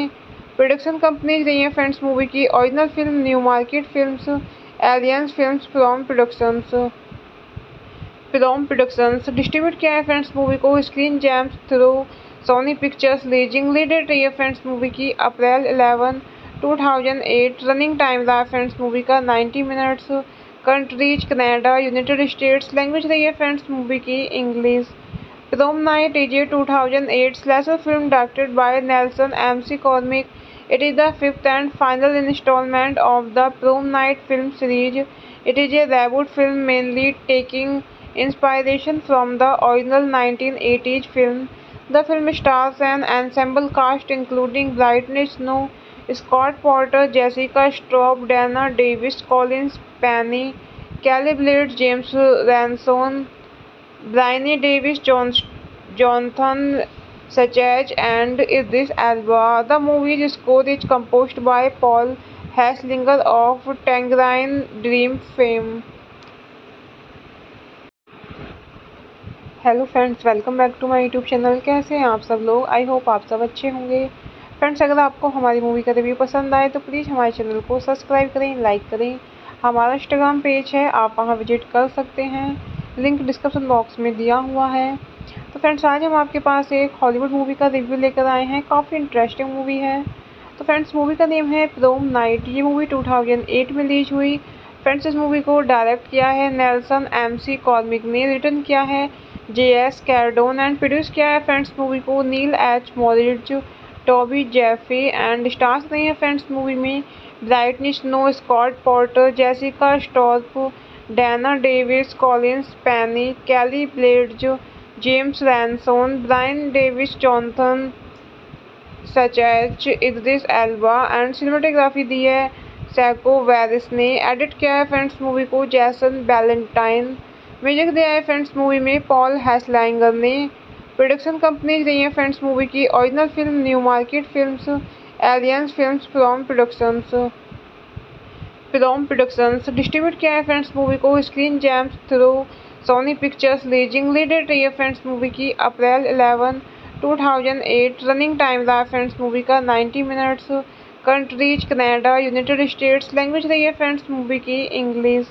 प्रोडक्शन कंपनीज़ रही हैं फ्रेंड्स मूवी की original film new market films Alliance films from productions from productions distribute किया है फ्रेंड्स मूवी को। Screen gems through Sony pictures leasing leaded रही है फ्रेंड्स मूवी की। अप्रैल 11 2008 रनिंग टाइम रहा फ्रेंड्स मूवी का। 90 minutes countries Canada, United States language रही है फ्रेंड्स मूवी की English. Prom night A J 2008 slasher film directed by Nelson M.C. Cormick it is the fifth and final instalment of the prom night film series it is a reboot film mainly taking inspiration from the original 1980s film. The film stars an ensemble cast including Brittany Snow, Scott Porter, Jessica Straub, Dana Davis, Collins Penny, Kelly Blades, James Ranson, Bryony Davis John, Jonathan Sachach and Idris Elba. The movie's score is composed by Paul Haslinger of Tangerine Dream fame. Hello friends welcome back to my YouTube channel कैसे हैं आप सब लोग? I hope आप सब अच्छे होंगे। Friends अगर आपको हमारी मूवी का रिव्यू पसंद आए तो प्लीज़ हमारे चैनल को सब्सक्राइब करें लाइक करें। हमारा इंस्टाग्राम पेज है, आप वहाँ विज़िट कर सकते हैं। लिंक डिस्क्रिप्शन बॉक्स में दिया हुआ है। तो फ्रेंड्स आज हम आपके पास एक हॉलीवुड मूवी का रिव्यू लेकर आए हैं। काफ़ी इंटरेस्टिंग मूवी है। तो फ्रेंड्स मूवी का नेम है प्रोम नाइट ये मूवी 2008 में रिलीज़ हुई। फ्रेंड्स इस मूवी को डायरेक्ट किया है नेल्सन एम सी कॉर्मिक ने। रिटर्न किया है। J S Cardone and produce किया है फ्रेंड्स मूवी को Neal H Moritz Toby Jaffe and stars रही हैं फ्रेंड्स मूवी में Brittany Snow Scott Porter Jessica Stroup Dana Davis Collins Pennie Kelly Blatz James Ransone Brian Davis Jonathan सचैच Idris Elba and cinematography दी है psycho Vries ने। Edit किया है friends movie को जैसन बैलेंटाइन म्यूज़िक दिया है फ्रेंड्स मूवी में पॉल हैसलैंगर ने प्रोडक्शन कंपनीज़ रही हैं फ्रेंड्स मूवी की original film new market films Alliance films from productions film productions distribute किया है फ्रेंड्स मूवी को। Screen gems through Sony pictures leasing leaded रही है फ्रेंड्स मूवी की अप्रैल 11 2008 रनिंग टाइम रहा फ्रेंड्स मूवी का। 90 minutes countries Canada United States language रही है फ्रेंड्स मूवी की English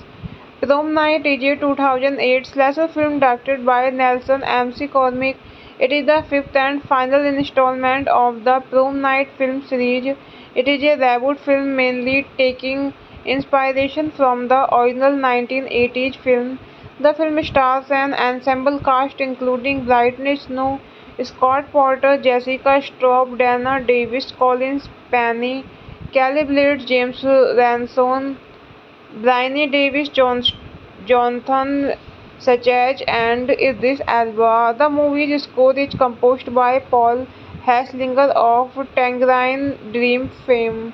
Prom Night AJ 2008 slasher film directed by Nelson M.C. Cormick. It is the fifth and final installment of the Prom Night film series. It is a reboot film mainly taking inspiration from the original 1980s film. The film stars an ensemble cast including Brittany Snow, Scott Porter, Jessica Straub, Dana Davis, Collins Penny, Kelly Blade, James Ranson, Bryony Davis Johnson Sachach and Idris Elba. The movie's score is composed by Paul Haslinger of Tangerine Dream fame.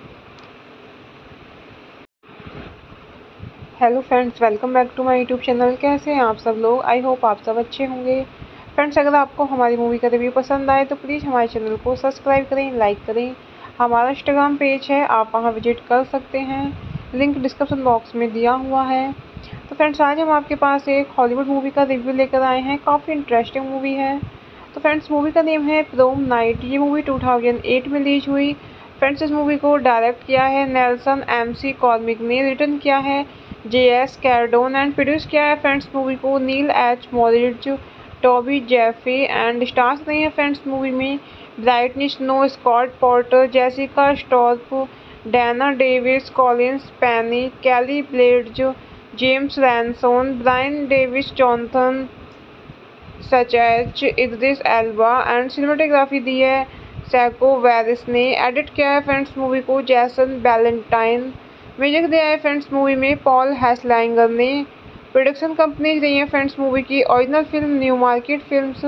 Hello friends welcome back to my YouTube channel कैसे हैं आप सब लोग I hope आप सब अच्छे होंगे friends अगर आपको हमारी मूवी का रिव्यू पसंद आए तो प्लीज़ हमारे चैनल को सब्सक्राइब करें लाइक करें हमारा इंस्टाग्राम पेज है, आप वहाँ विज़िट कर सकते हैं लिंक डिस्क्रिप्शन बॉक्स में दिया हुआ है। तो फ्रेंड्स, आज हम आपके पास एक हॉलीवुड मूवी का रिव्यू लेकर आए हैं। काफ़ी इंटरेस्टिंग मूवी है। तो फ्रेंड्स मूवी का नेम है प्रोम नाइट ये मूवी टू में रिलीज़ हुई। फ्रेंड्स, इस मूवी को डायरेक्ट किया है नेल्सन एम सी कॉर्मिक ने। रिटर्न किया है J S Cardone and produce किया है फ्रेंड्स मूवी को Neal H Moritz Toby Jaffe and stars नहीं है फ्रेंड्स मूवी में। Brittany Snow Scott Porter Jessica Stroup Dana Davis Collins Pennie Kelly Blatz James Ransone Brian Davis Jonathan सचैच Idris Elba and cinematography दी है psycho Vries ने। Edit किया है friends movie को जैसन वैलेंटाइन म्यूज़िक दिया है फ्रेंड्स मूवी में पॉल हैसलैंगर ने। प्रोडक्शन कंपनीज़ रही हैं फ्रेंड्स मूवी की original film new market films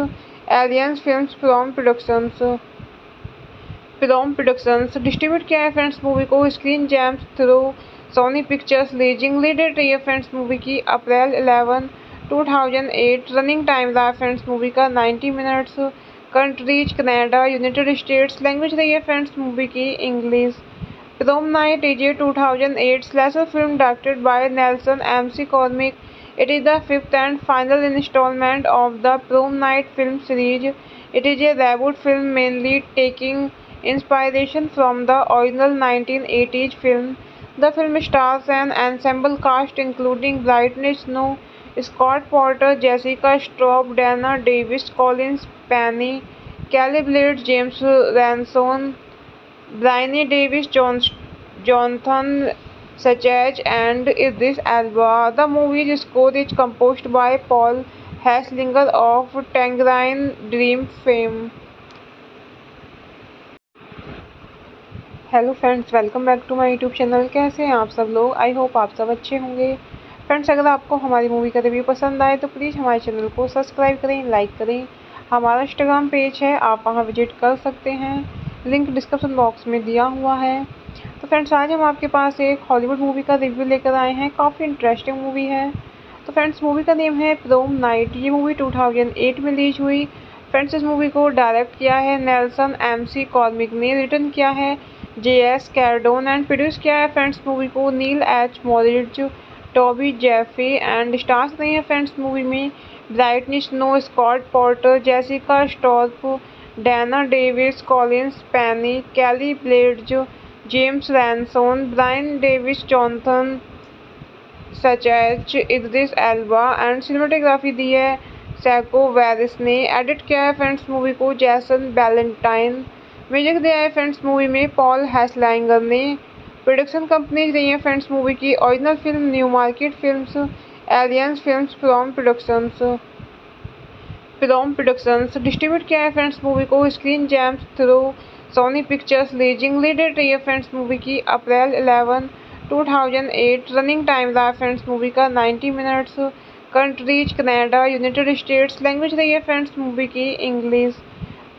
Alliance films from productions film productions distribute किया है फ्रेंड्स मूवी को। Screen gems through Sony pictures leasing leaded रही है फ्रेंड्स मूवी की। अप्रैल 11 2008 रनिंग टाइम रहा फ्रेंड्स मूवी का। 90 minutes countries Canada, United States language रही है फ्रेंड्स मूवी की English. Film night is a 2008 slasher film directed by Nelson M C Cormick it is the fifth and final instalment of the prom night film series it is a reboot film mainly taking inspiration from the original 1980s film. The film stars an ensemble cast including Brittany Snow, Scott Porter, Jessica Straub, Dana Davis, Collins Penny, Kelly Blades, James Ranson, Bryony Davis, John, Jonathan Sachs, and Idris Elba. The movie's score is composed by Paul Hesslinger of Tangerine Dream fame. Hello friends welcome back to my YouTube channel कैसे हैं आप सब लोग? I hope आप सब अच्छे होंगे। Friends अगर आपको हमारी मूवी का रिव्यू पसंद आए तो प्लीज़ हमारे चैनल को सब्सक्राइब करें लाइक करें। हमारा इंस्टाग्राम पेज है, आप वहाँ विज़िट कर सकते हैं। लिंक डिस्क्रिप्शन बॉक्स में दिया हुआ है। तो फ्रेंड्स आज हम आपके पास एक हॉलीवुड मूवी का रिव्यू लेकर आए हैं। काफ़ी इंटरेस्टिंग मूवी है। तो फ्रेंड्स मूवी का नेम है प्रोम नाइट ये मूवी टू में रिलीज़ हुई। फ्रेंड्स इस मूवी को डायरेक्ट किया है नेल्सन एम सी कॉर्मिक ने। रिटर्न किया है। J S Cardone and produce किया है फ्रेंड्स मूवी को Neal H Moritz Toby Jaffe and stars नहीं है फ्रेंड्स मूवी में Brittany Snow Scott Porter Jessica Stroup Dana Davis Collins Pennie Kelly Blatz James Ransone Brian Davis Jonathan सचैच Idris Elba and cinematography दी है psycho Vries ने। Edit किया है friends movie को जैसन बैलेंटाइन म्यूज़िक दिया है फ्रेंड्स मूवी में पॉल हैसलैंगर ने प्रोडक्शन कंपनीज़ रही है फ्रेंड्स मूवी की original film, new market films, Alliance films from productions from productions. Distribute किया है फ्रेंड्स मूवी को screen gems through. Sony pictures leasing leaded रही है फ्रेंड्स मूवी की अप्रैल 11 2008 रनिंग टाइम रहा फ्रेंड्स मूवी का 90 minutes. Countries, Canada, United States, language रही है फ्रेंड्स मूवी की English.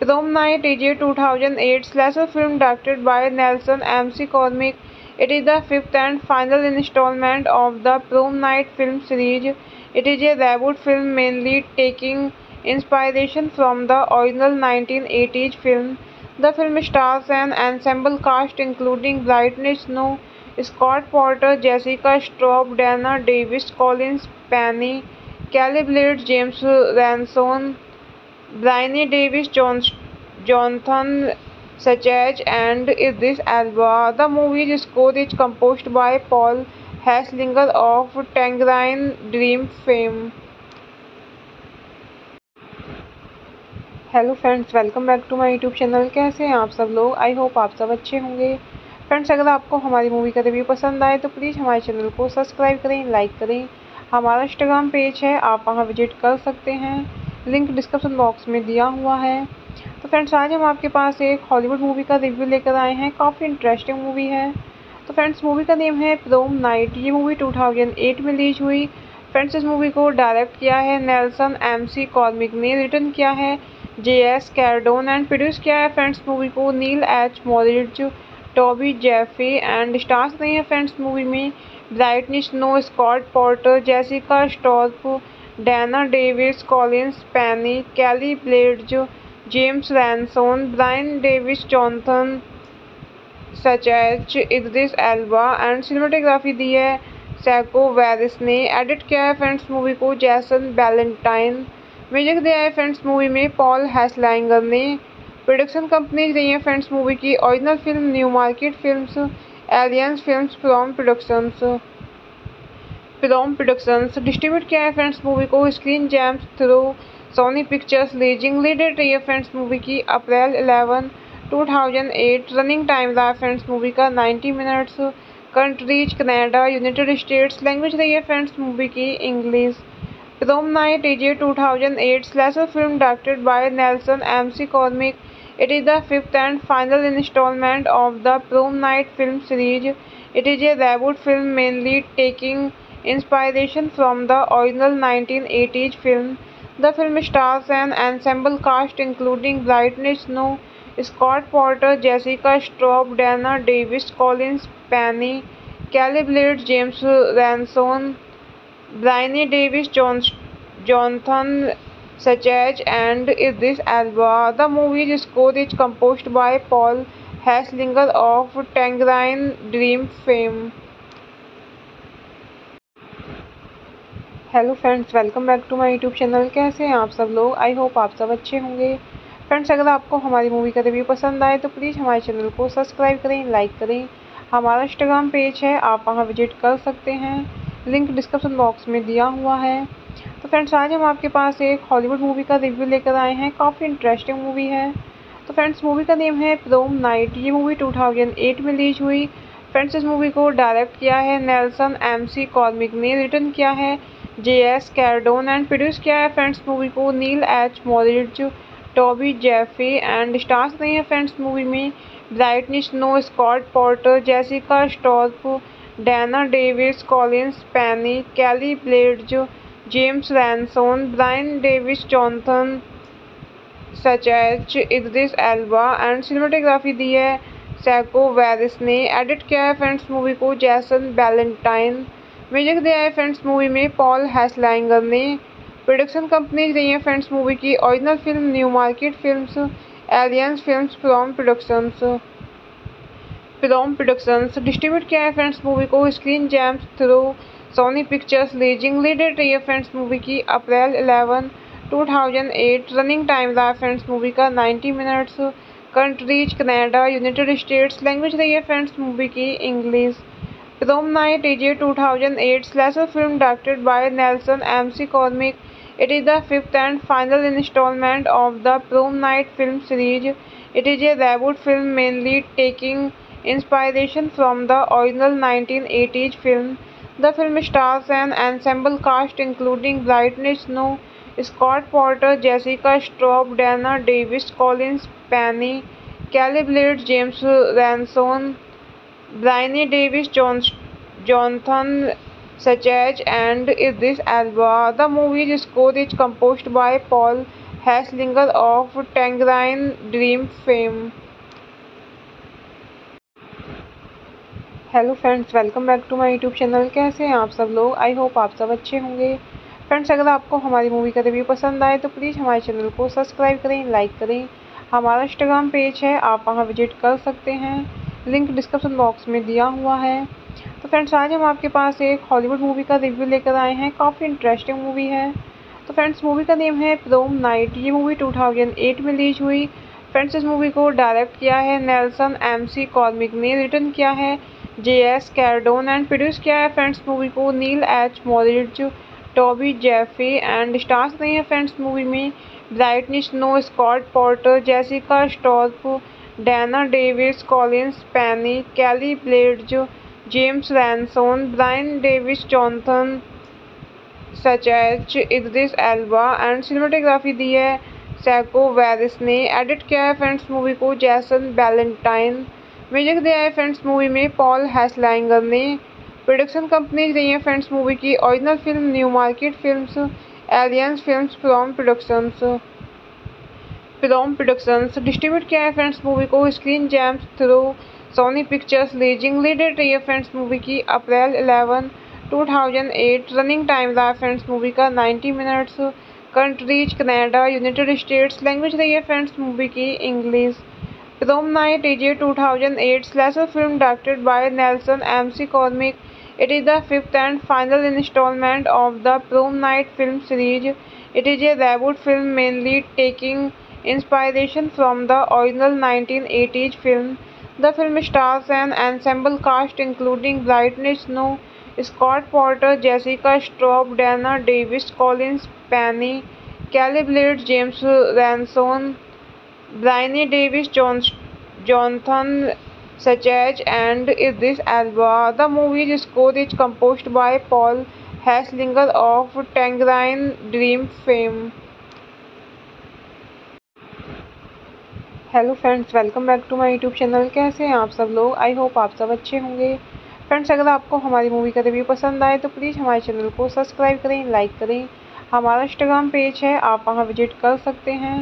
Prom Night is a 2008 slasher film directed by Nelson M. C. Cormick. It is the fifth and final installment of the Prom Night film series. It is a reboot film mainly taking inspiration from the original 1980s film. The film stars an ensemble cast including Brittany Snow, Scott Porter, Jessica Straub, Dana Davis, Collins Penny, Kelly Blades, James Ranson, Bryony Davis, Jonathan Sachs, and Idris Elba. The movie's score is composed by Paul Hesslinger of Tangerine Dream fame. Hello friends welcome back to my YouTube channel कैसे हैं आप सब लोग I hope आप सब अच्छे होंगे friends अगर आपको हमारी मूवी का रिव्यू पसंद आए तो प्लीज़ हमारे चैनल को सब्सक्राइब करें लाइक करें हमारा इंस्टाग्राम पेज है आप वहाँ विज़िट कर सकते हैं लिंक डिस्क्रिप्शन बॉक्स में दिया हुआ है। तो फ्रेंड्स, आज हम आपके पास एक हॉलीवुड मूवी का रिव्यू लेकर आए हैं। काफ़ी इंटरेस्टिंग मूवी है। तो फ्रेंड्स मूवी का नेम है प्रोम नाइट ये मूवी 2008 में रिलीज़ हुई। फ्रेंड्स, इस मूवी को डायरेक्ट किया है नेल्सन एम सी कॉर्मिक ने। रिटर्न किया है J S Cardone and produce किया है फ्रेंड्स मूवी को Neal H Moritz Toby Jaffe and stars नहीं है फ्रेंड्स मूवी में। Brittany Snow Scott Porter Jessica Stroup Dana Davis Collins Pennie Kelly Blatz James Ransone Brian Davis Jonathan सचैच Idris Elba and cinematography दी है psycho Vries ने। Edit किया है friends movie को जैसन वैलेंटाइन म्यूज़िक दिया है फ्रेंड्स मूवी में पॉल हैसलैंगर ने। प्रोडक्शन कंपनी रही है फ्रेंड्स मूवी की original film new market films Alliance films from productions film productions distribute किया है फ्रेंड्स मूवी को। Screen gems through Sony pictures leasing leaded रही है फ्रेंड्स मूवी की अप्रैल 11 2008 रनिंग टाइम रहा फ्रेंड्स मूवी का। 90 minutes countries Canada United States language रही है फ्रेंड्स मूवी की। English prom night is a 2008 slasher film directed by Nelson M C Cormick it is the fifth and final instalment of the prom night film series it is a reboot film mainly taking Inspiration from the original 1980s film, the film stars an ensemble cast including Brittany Snow, Scott Porter, Jessica Straub, Dana Davis, Collins Penny, Kelly Blade, James Ranson, Bryony Davis, John, Jonathan Sachez, and Idris Elba. The movie's score is composed by Paul Heslinger of Tangerine Dream fame. Hello friends welcome back to my YouTube channel कैसे हैं आप सब लोग? I hope आप सब अच्छे होंगे। Friends अगर आपको हमारी मूवी का रिव्यू पसंद आए तो प्लीज़ हमारे चैनल को सब्सक्राइब करें लाइक करें। हमारा इंस्टाग्राम पेज है, आप वहाँ विज़िट कर सकते हैं। लिंक डिस्क्रिप्शन बॉक्स में दिया हुआ है। तो फ्रेंड्स आज हम आपके पास एक हॉलीवुड मूवी का रिव्यू लेकर आए हैं। काफ़ी इंटरेस्टिंग मूवी है। तो फ्रेंड्स मूवी का नेम है प्रोम नाइट ये मूवी 2008 में रिलीज़ हुई। फ्रेंड्स इस मूवी को डायरेक्ट किया है नेल्सन एम सी कॉर्मिक ने। रिटर्न किया है। J S Cardone and produce किया है फ्रेंड्स मूवी को Neal H Moritz Toby Jaffe and stars नहीं है फ्रेंड्स मूवी में Brittany Snow Scott Porter Jessica Stroup Dana Davis Collins Pennie Kelly Blatz James Ransone Brian Davis Jonathan सचैच Idris Elba and cinematography दी है psycho Vries ने। Edit किया है friends movie को जैसन बैलेंटाइन म्यूज़िक दिया है फ्रेंड्स मूवी में पॉल हैसलैंगर ने प्रोडक्शन कंपनीज़ रही है फ्रेंड्स मूवी की original film new market films Alliance films from productions from productions distribute किया है फ्रेंड्स मूवी को screen gems through Sony pictures leasing leaded रही है फ्रेंड्स मूवी की अप्रैल 11 2008 रनिंग टाइम रहा फ्रेंड्स मूवी का 90 minutes countries Canada United States language रही है फ्रेंड्स मूवी की English Prom Night is a 2008 slasher film directed by Nelson M. C. Cormick. It is the fifth and final installment of the Prom Night film series. It is a reboot film mainly taking inspiration from the original 1980s film. The film stars an ensemble cast including Brittany Snow, Scott Porter, Jessica Straub, Dana Davis, Collins Penny, Kelly Blade, James Ransone, Bryony Davis Johnson Sachech and Idris Elba. The movie's score is composed by Paul Hesslinger of Tangerine Dream fame. Hello friends welcome back to my YouTube channel कैसे हैं आप सब लोग I hope आप सब अच्छे होंगे friends अगर आपको हमारी मूवी का रिव्यू पसंद आए तो प्लीज़ हमारे चैनल को सब्सक्राइब करें लाइक करें हमारा इंस्टाग्राम पेज है, आप वहाँ विज़िट कर सकते हैं लिंक डिस्क्रिप्शन बॉक्स में दिया हुआ है। तो फ्रेंड्स, आज हम आपके पास एक हॉलीवुड मूवी का रिव्यू लेकर आए हैं। काफ़ी इंटरेस्टिंग मूवी है। तो फ्रेंड्स, मूवी का नेम है प्रोम नाइट ये मूवी 2008 में रिलीज़ हुई। फ्रेंड्स, इस मूवी को डायरेक्ट किया है नेल्सन एम सी कॉर्मिक ने। रिटर्न किया है J S Cardone and produce किया है फ्रेंड्स मूवी को। Neal H Moritz Toby Jaffe and stars नहीं है फ्रेंड्स मूवी में। Brittany Snow Scott Porter Jessica Stroup Dana Davis Collins Pennie Kelly Blatz James Ransone Brian Davis Jonathan सचैच Idris Elba and cinematography दी है psycho Vries ने। Edit किया है friends movie को जैसन वैलेंटाइन म्यूज़िक दिया है फ्रेंड्स मूवी में पॉल हैसलैंगर ने। प्रोडक्शन कंपनी रही है फ्रेंड्स मूवी की original film new market films Alliance films from productions film productions distribute किया है फ्रेंड्स मूवी को। Screen gems through Sony pictures leasing leaded रही है फ्रेंड्स मूवी की। अप्रैल 11 2008 रनिंग टाइम रहा फ्रेंड्स मूवी का। 90 minutes countries Canada, United States language रही है फ्रेंड्स मूवी की English. Prom night is a 2008 slasher film directed by Nelson M C Cormick it is the fifth and final instalment of the prom night film series it is a reboot film mainly taking inspiration from the original 1980s film. The film stars an ensemble cast including Brittany Snow, Scott Porter, Jessica Straub, Dana Davis, Collins Penny, Kelly Blade, James Ransone, Bryony Davis John, Jonathan Sachech and Idris Elba. The movie's score is composed by Paul Hesslinger of Tangerine Dream fame. Hello friends welcome back to my YouTube channel कैसे हैं आप सब लोग? I hope आप सब अच्छे होंगे। Friends अगर आपको हमारी मूवी का रिव्यू पसंद आए तो प्लीज़ हमारे चैनल को सब्सक्राइब करें लाइक करें। हमारा इंस्टाग्राम पेज है, आप वहाँ विज़िट कर सकते हैं।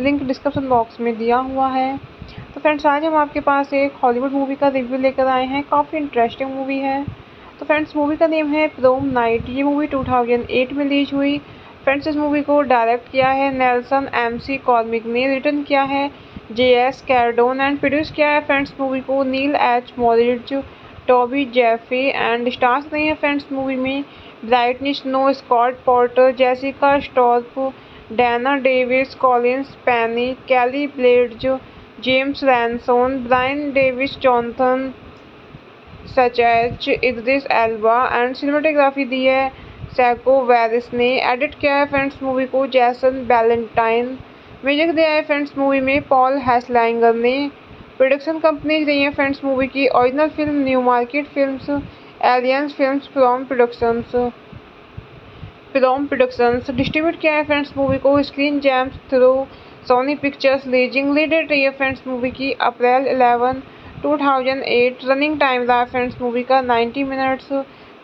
लिंक डिस्क्रिप्शन बॉक्स में दिया हुआ है। तो फ्रेंड्स आज हम आपके पास एक हॉलीवुड मूवी का रिव्यू लेकर आए हैं। काफ़ी इंटरेस्टिंग मूवी है। तो फ्रेंड्स मूवी का नेम है प्रोम नाइट ये मूवी 2008 में रिलीज़ हुई। फ्रेंड्स इस मूवी को डायरेक्ट किया है नेल्सन एम सी कॉर्मिक ने। रिटर्न किया है। J S Cardone and produce किया है फ्रेंड्स मूवी को Neal H Moritz Toby Jaffe and stars नहीं है फ्रेंड्स मूवी में Brittany Snow Scott Porter Jessica Stroup Dana Davis Collins Pennie Kelly Blatz James Ransone Brian Davis Jonathan सचैच H Idris Elba and cinematography दी है psycho Vries ने। Edit किया है friends movie को जैसन बैलेंटाइन म्यूज़िक दिया है फ्रेंड्स मूवी में, पॉल हैसलैंगर ने। प्रोडक्शन कंपनीज़ रही है फ्रेंड्स मूवी की original film new market films, Alliance films from productions from productions. Distribute किया है फ्रेंड्स मूवी को screen gems through Sony pictures leasing leaded रही है फ्रेंड्स मूवी की अप्रैल 11 2008 रनिंग टाइम रहा फ्रेंड्स मूवी का। 90 minutes,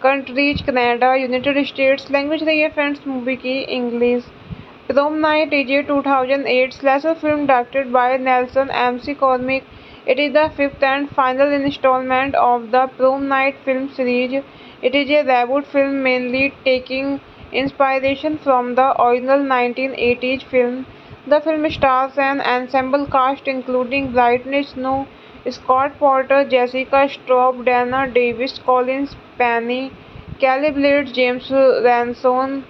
countries, Canada, United States, language रही है फ्रेंड्स मूवी की, English. Prom Night AJ 2008 slasher film directed by Nelson M.C. Cormick. It is the fifth and final installment of the Prom Night film series. It is a reboot film mainly taking inspiration from the original 1980s film. The film stars an ensemble cast including Brittany Snow, Scott Porter, Jessica Straub, Dana Davis, Collins Penny, Kelly Blade, James Ranson,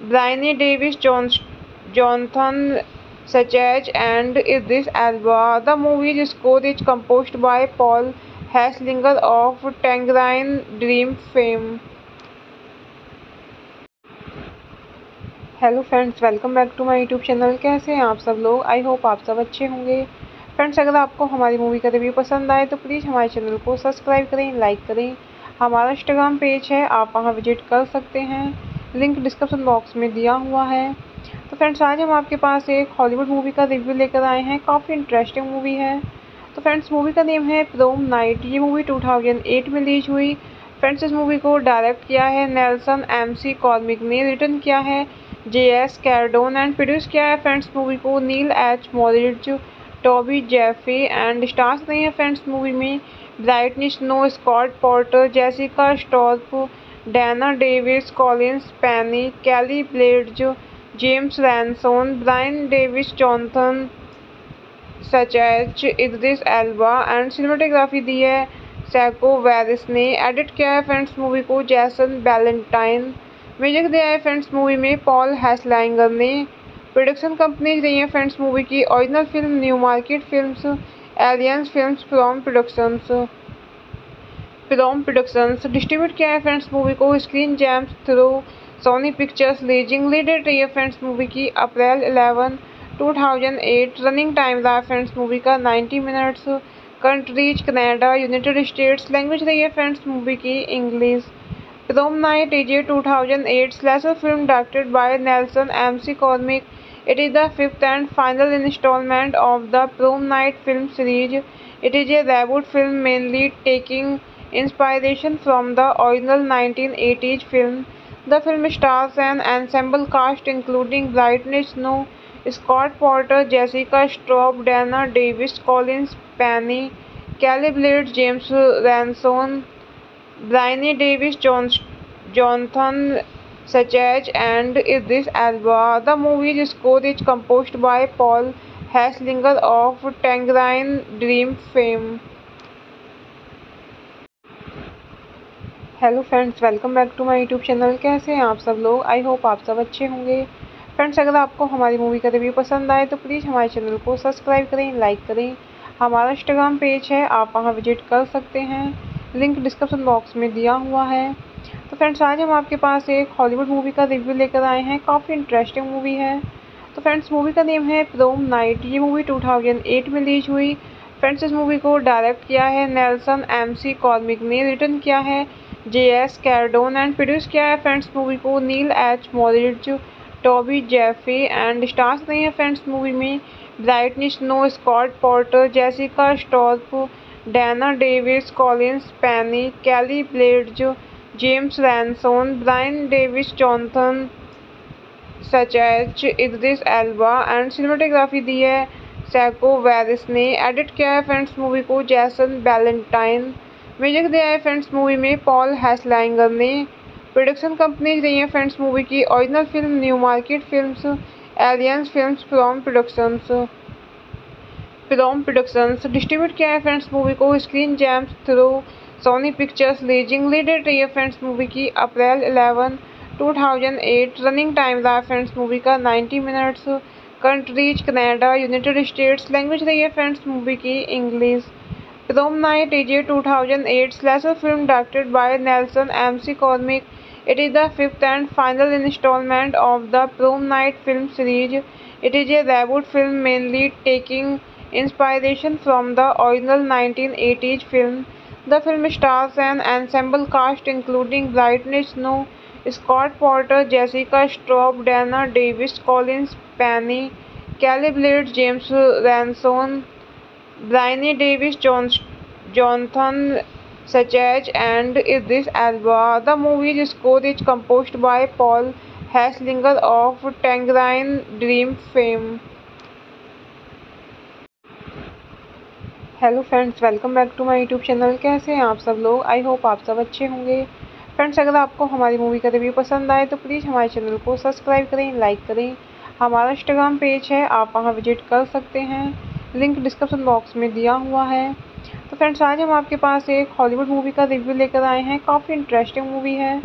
Bryony Davis, Jonathan Sachach, and Idris Elba. The movie's score is composed by Paul Hesslinger of Tangerine Dream fame. Hello friends welcome back to my YouTube channel कैसे हैं आप सब लोग I hope आप सब अच्छे होंगे friends अगर आपको हमारी मूवी का रिव्यू पसंद आए तो प्लीज़ हमारे चैनल को सब्सक्राइब करें लाइक करें हमारा इंस्टाग्राम पेज है आप वहाँ विज़िट कर सकते हैं लिंक डिस्क्रिप्शन बॉक्स में दिया हुआ है। तो फ्रेंड्स, आज हम आपके पास एक हॉलीवुड मूवी का रिव्यू लेकर आए हैं। काफ़ी इंटरेस्टिंग मूवी है। तो फ्रेंड्स मूवी का नेम है प्रोम नाइट ये मूवी 2008 में रिलीज़ हुई। फ्रेंड्स, इस मूवी को डायरेक्ट किया है नेल्सन एम सी कॉर्मिक ने। रिटर्न किया है J S Cardone and produce किया है फ्रेंड्स मूवी को Neal H Moritz Toby Jaffe and stars नहीं है फ्रेंड्स मूवी में। Brittany Snow Scott Porter Jessica Stroup Dana Davis Collins Pennie Kelly Blatz James Ransone Brianne Davis Johnathon सचैच Idris Elba and cinematography दी है psycho Vries ने। Edit किया है friends movie को जैसन वैलेंटाइन म्यूज़िक दिया है फ्रेंड्स मूवी में पॉल हैसलैंगर ने। प्रोडक्शन कंपनीज़ रही है फ्रेंड्स मूवी की Original Film Newmarket Films Alliance Films from productions from productions distribute किया है फ्रेंड्स मूवी को। Screen Gems through Sony Pictures releasing leaded रही है फ्रेंड्स मूवी की। अप्रैल 11 2008 रनिंग टाइम रहा फ्रेंड्स मूवी का। 90 minutes countries Canada, United States language रही है फ्रेंड्स मूवी की English. Prom Night is a 2008 slasher film directed by Nelson M. C. McCormick it is the fifth and final instalment of the Prom Night film series it is a reboot film mainly taking inspiration from the original 1980s film. The film stars an ensemble cast including Brittany Snow, Scott Porter, Jessica Straub, Dana Davis, Collins Penny, Kelly Blades, James Ranson, Bryony Davis, John, Jonathan Sachach, and Idris Elba. The movie's score is composed by Paul Hesslinger of Tangerine Dream fame. Hello friends welcome back to my YouTube channel कैसे हैं आप सब लोग? I hope आप सब अच्छे होंगे। Friends अगर आपको हमारी मूवी का रिव्यू पसंद आए तो प्लीज़ हमारे चैनल को सब्सक्राइब करें लाइक करें। हमारा इंस्टाग्राम पेज है, आप वहाँ विज़िट कर सकते हैं। लिंक डिस्क्रिप्शन बॉक्स में दिया हुआ है। तो फ्रेंड्स आज हम आपके पास एक हॉलीवुड मूवी का रिव्यू लेकर आए हैं। काफ़ी इंटरेस्टिंग मूवी है। तो फ्रेंड्स मूवी का नेम है प्रोम नाइट ये मूवी 2008 में रिलीज़ हुई। फ्रेंड्स इस मूवी को डायरेक्ट किया है नेल्सन एम सी कॉर्मिक ने। रिटर्न किया है। J S Cardone and produce किया है फ्रेंड्स मूवी को Neal H Moritz Toby Jaffe and stars नहीं है फ्रेंड्स मूवी में Brittany Snow Scott Porter Jessica Stroup Dana Davis Collins Pennie Kelly Blatz James Ransone Brianne Davis Johnathon सचैच H Idris Elba and cinematography दी है psycho Vries ने. Edit किया है friends movie को जैसन बैलेंटाइन म्यूज़िक दिया है फ्रेंड्स मूवी में पॉल हैसलैंगर ने प्रोडक्शन कंपनीज़ रही है फ्रेंड्स मूवी की Original Film, Newmarket Films, Alliance Films from productions. From productions distribute किया है फ्रेंड्स मूवी को। Screen Gems through Sony Pictures releasing leaded रही है फ्रेंड्स मूवी की। अप्रैल 11 2008 रनिंग टाइम रहा फ्रेंड्स मूवी का। 90 minutes countries, Canada, United States, language रही है फ्रेंड्स मूवी की। English Prom Night AJ 2008 slasher film directed by Nelson MC Cormick. It is the fifth and final installment of the Prom Night film series. It is a reboot film mainly taking inspiration from the original 1980s film. The film stars an ensemble cast including Brittany Snow, Scott Porter, Jessica Straub, Dana Davis, Collins Penny, Kelly Blade, James Ranson, Bryony Davis, Jonathan Sachach, and Idris Elba. The movie's score is composed by Paul Hesslinger of Tangerine Dream fame. Hello friends welcome back to my YouTube channel कैसे हैं आप सब लोग I hope आप सब अच्छे होंगे friends अगर आपको हमारी मूवी का रिव्यू पसंद आए तो प्लीज़ हमारे चैनल को सब्सक्राइब करें लाइक करें हमारा इंस्टाग्राम पेज है आप वहाँ विज़िट कर सकते हैं लिंक डिस्क्रिप्शन बॉक्स में दिया हुआ है। तो फ्रेंड्स, आज हम आपके पास एक हॉलीवुड मूवी का रिव्यू लेकर आए हैं। काफ़ी इंटरेस्टिंग मूवी है।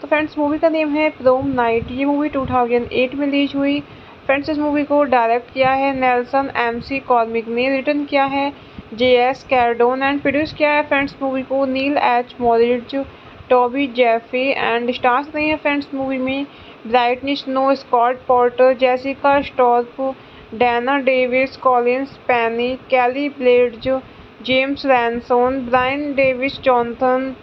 तो फ्रेंड्स मूवी का नेम है प्रोम नाइट ये मूवी टू में रिलीज़ हुई। फ्रेंड्स, इस मूवी को डायरेक्ट किया है नेल्सन एम सी कॉर्मिक ने। रिटर्न किया है J S Cardone and produce किया है फ्रेंड्स मूवी को Neal H Moritz Toby Jaffe and stars नहीं है फ्रेंड्स मूवी में। Brittany Snow Scott Porter Jessica Stroup Dana Davis Collins Pennie Kelly Blatz James Ransone Brianne Davis Johnathon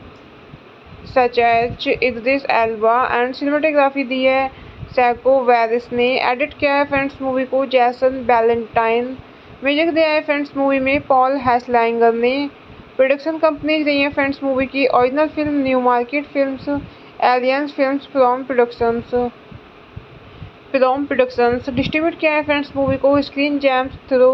सचैच Idris Elba and cinematography दी है psycho Vries ने। Edit किया है friends movie को जैसन वैलेंटाइन म्यूज़िक दिया है फ्रेंड्स मूवी में पॉल हैसलैंगर ने। प्रोडक्शन कंपनीज़ रही है फ्रेंड्स मूवी की Original Film Newmarket Films Alliance Films from productions film productions distribute किया है फ्रेंड्स मूवी को। Screen Gems through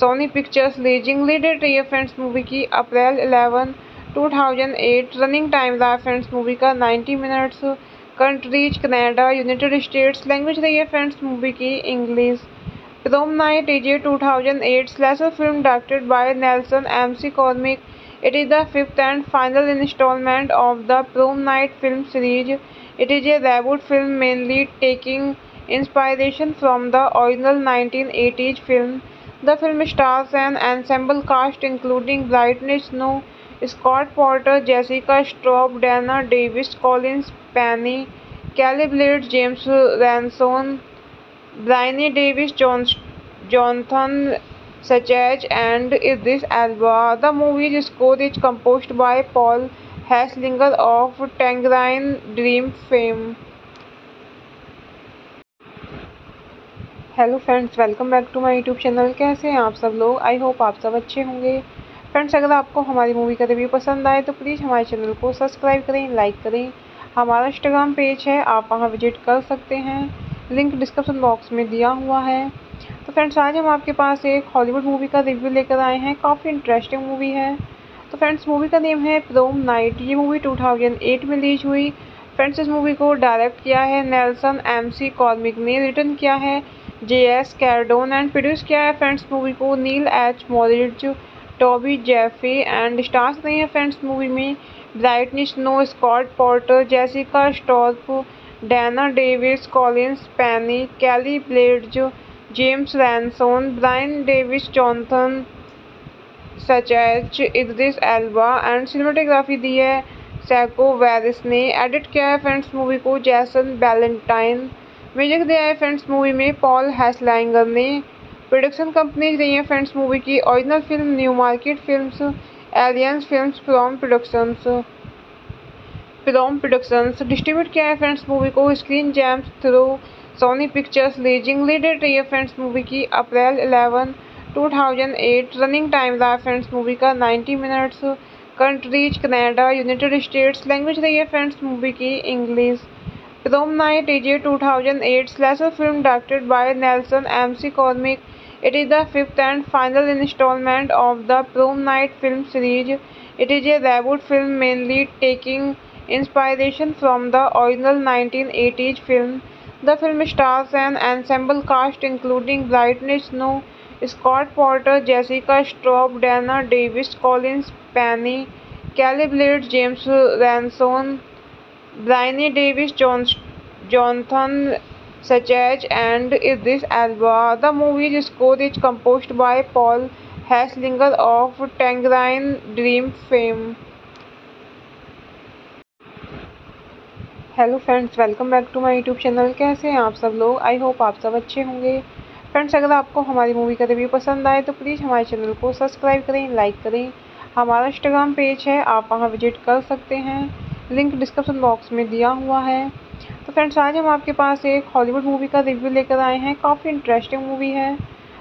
Sony Pictures releasing leaded रही है फ्रेंड्स मूवी की। अप्रैल अलेवन 2008 रनिंग टाइम रहा फ्रेंड्स मूवी का। 90 minutes countries Canada, United States language रही है फ्रेंड्स मूवी की English. Prom Night is a two thousand film directed by Nelson M C McCormick it is the fifth and final instalment of the Prom Night film series it is a reboot film mainly taking inspiration from the original 1980s film. The film stars an ensemble cast including Brittany Snow, Scott Porter, Jessica Straub, Dana Davis, Collins Penny, Kelly Blades, James Ranson, Bryony Davis, John, Jonathan Sachach, and Idris Elba. The movie's score is composed by Paul Hesslinger of Tangerine Dream fame. Hello friends welcome back to my YouTube channel कैसे हैं आप सब लोग? I hope आप सब अच्छे होंगे। Friends अगर आपको हमारी मूवी का रिव्यू पसंद आए तो प्लीज़ हमारे चैनल को सब्सक्राइब करें लाइक करें। हमारा इंस्टाग्राम पेज है, आप वहाँ विज़िट कर सकते हैं। लिंक डिस्क्रिप्शन बॉक्स में दिया हुआ है। तो फ्रेंड्स आज हम आपके पास एक हॉलीवुड मूवी का रिव्यू लेकर आए हैं। काफ़ी इंटरेस्टिंग मूवी है। तो फ्रेंड्स मूवी का नेम है प्रोम नाइट ये मूवी 2008 में रिलीज़ हुई। फ्रेंड्स इस मूवी को डायरेक्ट किया है नेल्सन एम सी कॉर्मिक ने। रिटर्न किया है। J S Cardone and produce किया है फ्रेंड्स मूवी को Neal H Moritz Toby Jaffe and stars नहीं है फ्रेंड्स मूवी में Brittany Snow Scott Porter Jessica Stroup Dana Davis Collins Pennie Kelly Blatz James Ransone Brianne Davis Johnathon सचैच Idris Elba and cinematography दी है psycho Vries ने। Edit किया है friends movie को जैसन बैलेंटाइन म्यूज़िक दिया है फ्रेंड्स मूवी में पॉल हैसलैंगर ने प्रोडक्शन कंपनीज़ रही है फ्रेंड्स मूवी की Original Film Newmarket Films Alliance Films from productions prom productions distribute किया है फ्रेंड्स मूवी को Screen Gems through Sony Pictures releasing leaded रही है फ्रेंड्स मूवी की अप्रैल 11 2008 रनिंग टाइम रहा फ्रेंड्स मूवी का 90 minutes countries Canada United States language रही है फ्रेंड्स मूवी की English Prom Night is a 2008 slasher film directed by Nelson M.C. Cormick. It is the fifth and final installment of the Prom Night film series. It is a reboot film mainly taking inspiration from the original 1980s film. The film stars an ensemble cast including Brittany Snow, Scott Porter, Jessica Straub, Dana Davis, Collins Penny, Kelly Blades, James Ranson, Bryony Davis, Jonathan Sachach, and Idris Elba. The movie's score is composed by Paul Hesslinger of Tangerine Dream fame. Hello friends welcome back to my YouTube channel कैसे हैं आप सब लोग I hope आप सब अच्छे होंगे friends अगर आपको हमारी मूवी का रिव्यू पसंद आए तो प्लीज़ हमारे चैनल को सब्सक्राइब करें लाइक करें हमारा इंस्टाग्राम पेज है आप वहाँ विज़िट कर सकते हैं लिंक डिस्क्रिप्शन बॉक्स में दिया हुआ है। तो फ्रेंड्स, आज हम आपके पास एक हॉलीवुड मूवी का रिव्यू लेकर आए हैं। काफ़ी इंटरेस्टिंग मूवी है।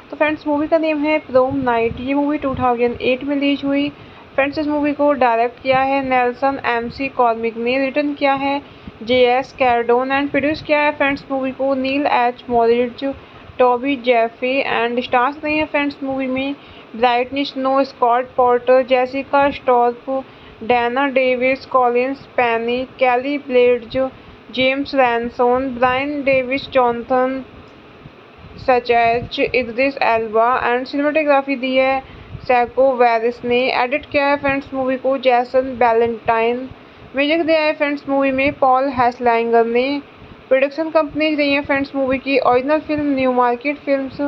तो फ्रेंड्स मूवी का नेम है प्रोम नाइट ये मूवी 2008 में रिलीज़ हुई। फ्रेंड्स, इस मूवी को डायरेक्ट किया है नेल्सन एम सी कॉर्मिक ने। रिटर्न किया है J S Cardone and produce किया है फ्रेंड्स मूवी को Neal H Moritz Toby Jaffe and stars नहीं है फ्रेंड्स मूवी में। Brittany Snow Scott Porter Jessica Stroup Dana Davis Collins Pennie Kelly Blatz James Ransone Brianne Davis Johnathon सचैच Idris Elba and cinematography दी है psycho Vries ने। Edit किया है friends movie को जैसन वैलेंटाइन म्यूज़िक दिया है फ्रेंड्स मूवी में पॉल हैसलैंगर ने। प्रोडक्शन कंपनीज़ रही है फ्रेंड्स मूवी की Original Film Newmarket Films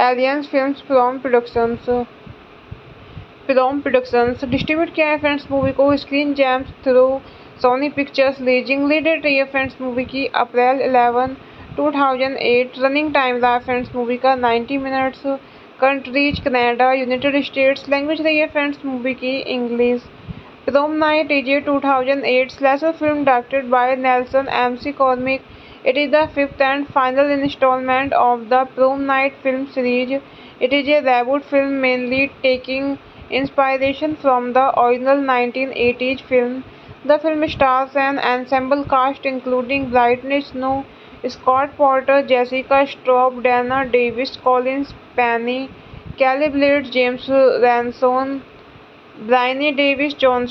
Alliance Films from productions film productions distribute किया है फ्रेंड्स मूवी को। Screen Gems through Sony Pictures releasing leaded रही है फ्रेंड्स मूवी की। अप्रैल अलेवन 2008 रनिंग टाइम रहा फ्रेंड्स मूवी का। 90 minutes countries Canada, United States language रही है फ्रेंड्स मूवी की English Prom Night is a two thousand film directed by Nelson M C McCormick it is the fifth and final instalment of the Prom Night film series it is a reboot film mainly taking inspiration from the original 1980s film. The film stars an ensemble cast including Brittany Snow, Scott Porter, Jessica Straub, Dana Davis, Collins Penny, Kelly Blades, James Ranson, Bryony Davis, John,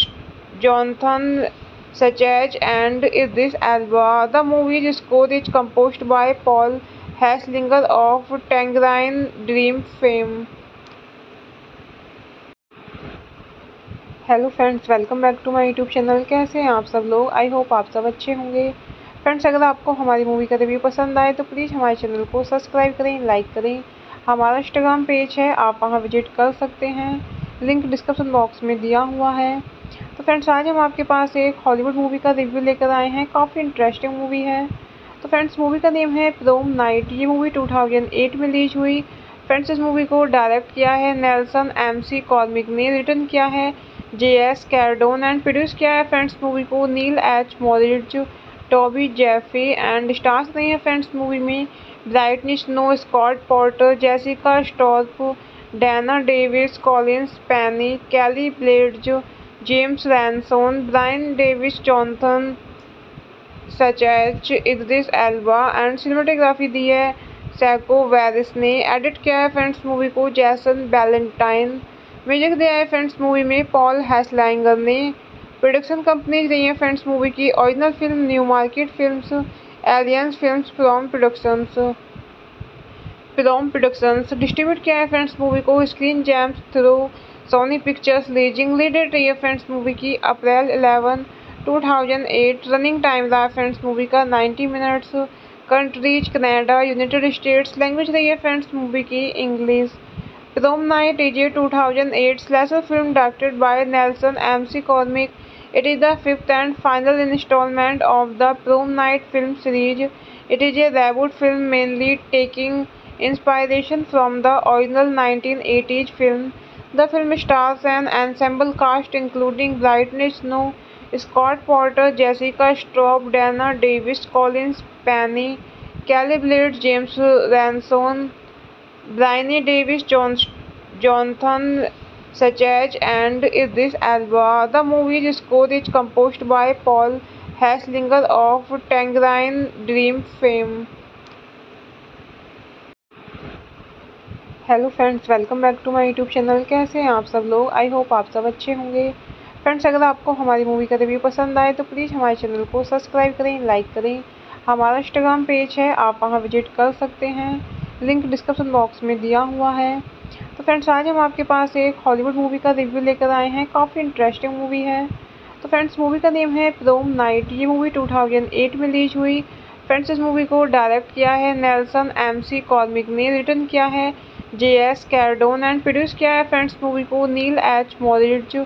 Jonathan Sachach, and Idris Elba. The movie's score is composed by Paul Hesslinger of Tangerine Dream fame. Hello friends welcome back to my YouTube channel कैसे हैं आप सब लोग? I hope आप सब अच्छे होंगे। Friends अगर आपको हमारी मूवी का रिव्यू पसंद आए तो प्लीज़ हमारे चैनल को सब्सक्राइब करें लाइक करें। हमारा इंस्टाग्राम पेज है, आप वहाँ विज़िट कर सकते हैं। लिंक डिस्क्रिप्शन बॉक्स में दिया हुआ है। तो फ्रेंड्स आज हम आपके पास एक हॉलीवुड मूवी का रिव्यू लेकर आए हैं। काफ़ी इंटरेस्टिंग मूवी है। तो फ्रेंड्स मूवी का नेम है प्रोम नाइट ये मूवी 2008 में रिलीज़ हुई। फ्रेंड्स इस मूवी को डायरेक्ट किया है नेल्सन एम सी कॉर्मिक ने। रिटर्न किया है। J S Cardone and produce किया है फ्रेंड्स मूवी को? Neal H Moritz Toby Jaffe and stars नहीं है फ्रेंड्स मूवी में। Brittany Snow Scott Porter Jessica Stroup Dana Davis Collins Pennie Kelly Blatz James Ransone Brianne Davis Johnathon सचैच Idris Elba and cinematography दी है psycho Vries ने। Edit किया है friends movie को? जैसन बैलेंटाइन म्यूज़िक दिया है फ्रेंड्स मूवी में पॉल हैसलैंगर ने प्रोडक्शन कंपनीज़ रही है फ्रेंड्स मूवी की Original Film, Newmarket Films, Alliance Films from productions. Film productions distribute किया है फ्रेंड्स मूवी को। Screen Gems through Sony Pictures releasing leaded रही है फ्रेंड्स मूवी की। अप्रैल 11 2008 रनिंग टाइम रहा फ्रेंड्स मूवी का। 90 minutes countries, Canada, United States, language रही है फ्रेंड्स मूवी की। English Prom Night AJ 2008 slasher film directed by Nelson M.C. Cormick. It is the fifth and final installment of the Prom Night film series. It is a reboot film mainly taking inspiration from the original 1980s film. The film stars an ensemble cast including Brittany Snow, Scott Porter, Jessica Straub, Dana Davis, Collins Penny, Kelly Blade, James Ranson, Bryony Davis, Jonathan Sachach, and Idris Elba. The movie's score is composed by Paul Haslinger of Tangerine Dream fame hello friends welcome back to my YouTube channel कैसे हैं आप सब लोग? I hope आप सब अच्छे होंगे। Friends अगर आपको हमारी मूवी का रिव्यू पसंद आए तो प्लीज़ हमारे चैनल को सब्सक्राइब करें लाइक करें। हमारा इंस्टाग्राम पेज है आप वहाँ विज़िट कर सकते हैं। लिंक डिस्क्रिप्शन बॉक्स में दिया हुआ है। तो फ्रेंड्स, आज हम आपके पास एक हॉलीवुड मूवी का रिव्यू लेकर आए हैं। काफ़ी इंटरेस्टिंग मूवी है। तो फ्रेंड्स मूवी का नेम है प्रोम नाइट ये मूवी 2008 में रिलीज़ हुई। फ्रेंड्स, इस मूवी को डायरेक्ट किया है नेल्सन एम सी कॉर्मिक ने। रिटर्न किया है J S Cardone and produce किया है फ्रेंड्स मूवी को Neal H Moritz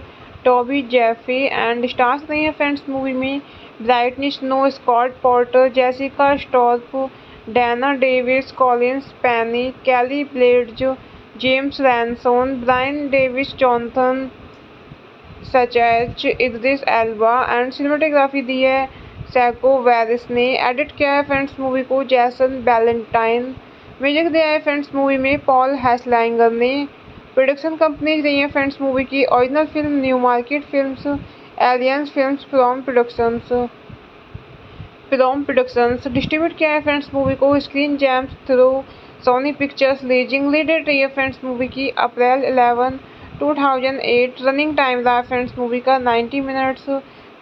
Toby Jaffe and stars नहीं है फ्रेंड्स मूवी में। Brittany Snow Scott Porter Jessica Stroup Dana Davis Collins Pennie Kelly Blatz James Ransone Brianne Davis Johnathon सचैच Idris Elba and cinematography दी है psycho Vries ने। Edit किया है friends movie को जैसन वैलेंटाइन म्यूज़िक दिया है फ्रेंड्स मूवी में पॉल हैसलैंगर ने। प्रोडक्शन कंपनी रही है फ्रेंड्स मूवी की Original Film Newmarket Films Alliance Films from productions film productions distribute किया है फ्रेंड्स मूवी को। Screen Gems through Sony Pictures releasing leaded रही है फ्रेंड्स मूवी की। अप्रैल एलेवन 2008 रनिंग टाइम रहा फ्रेंड्स मूवी का। 90 minutes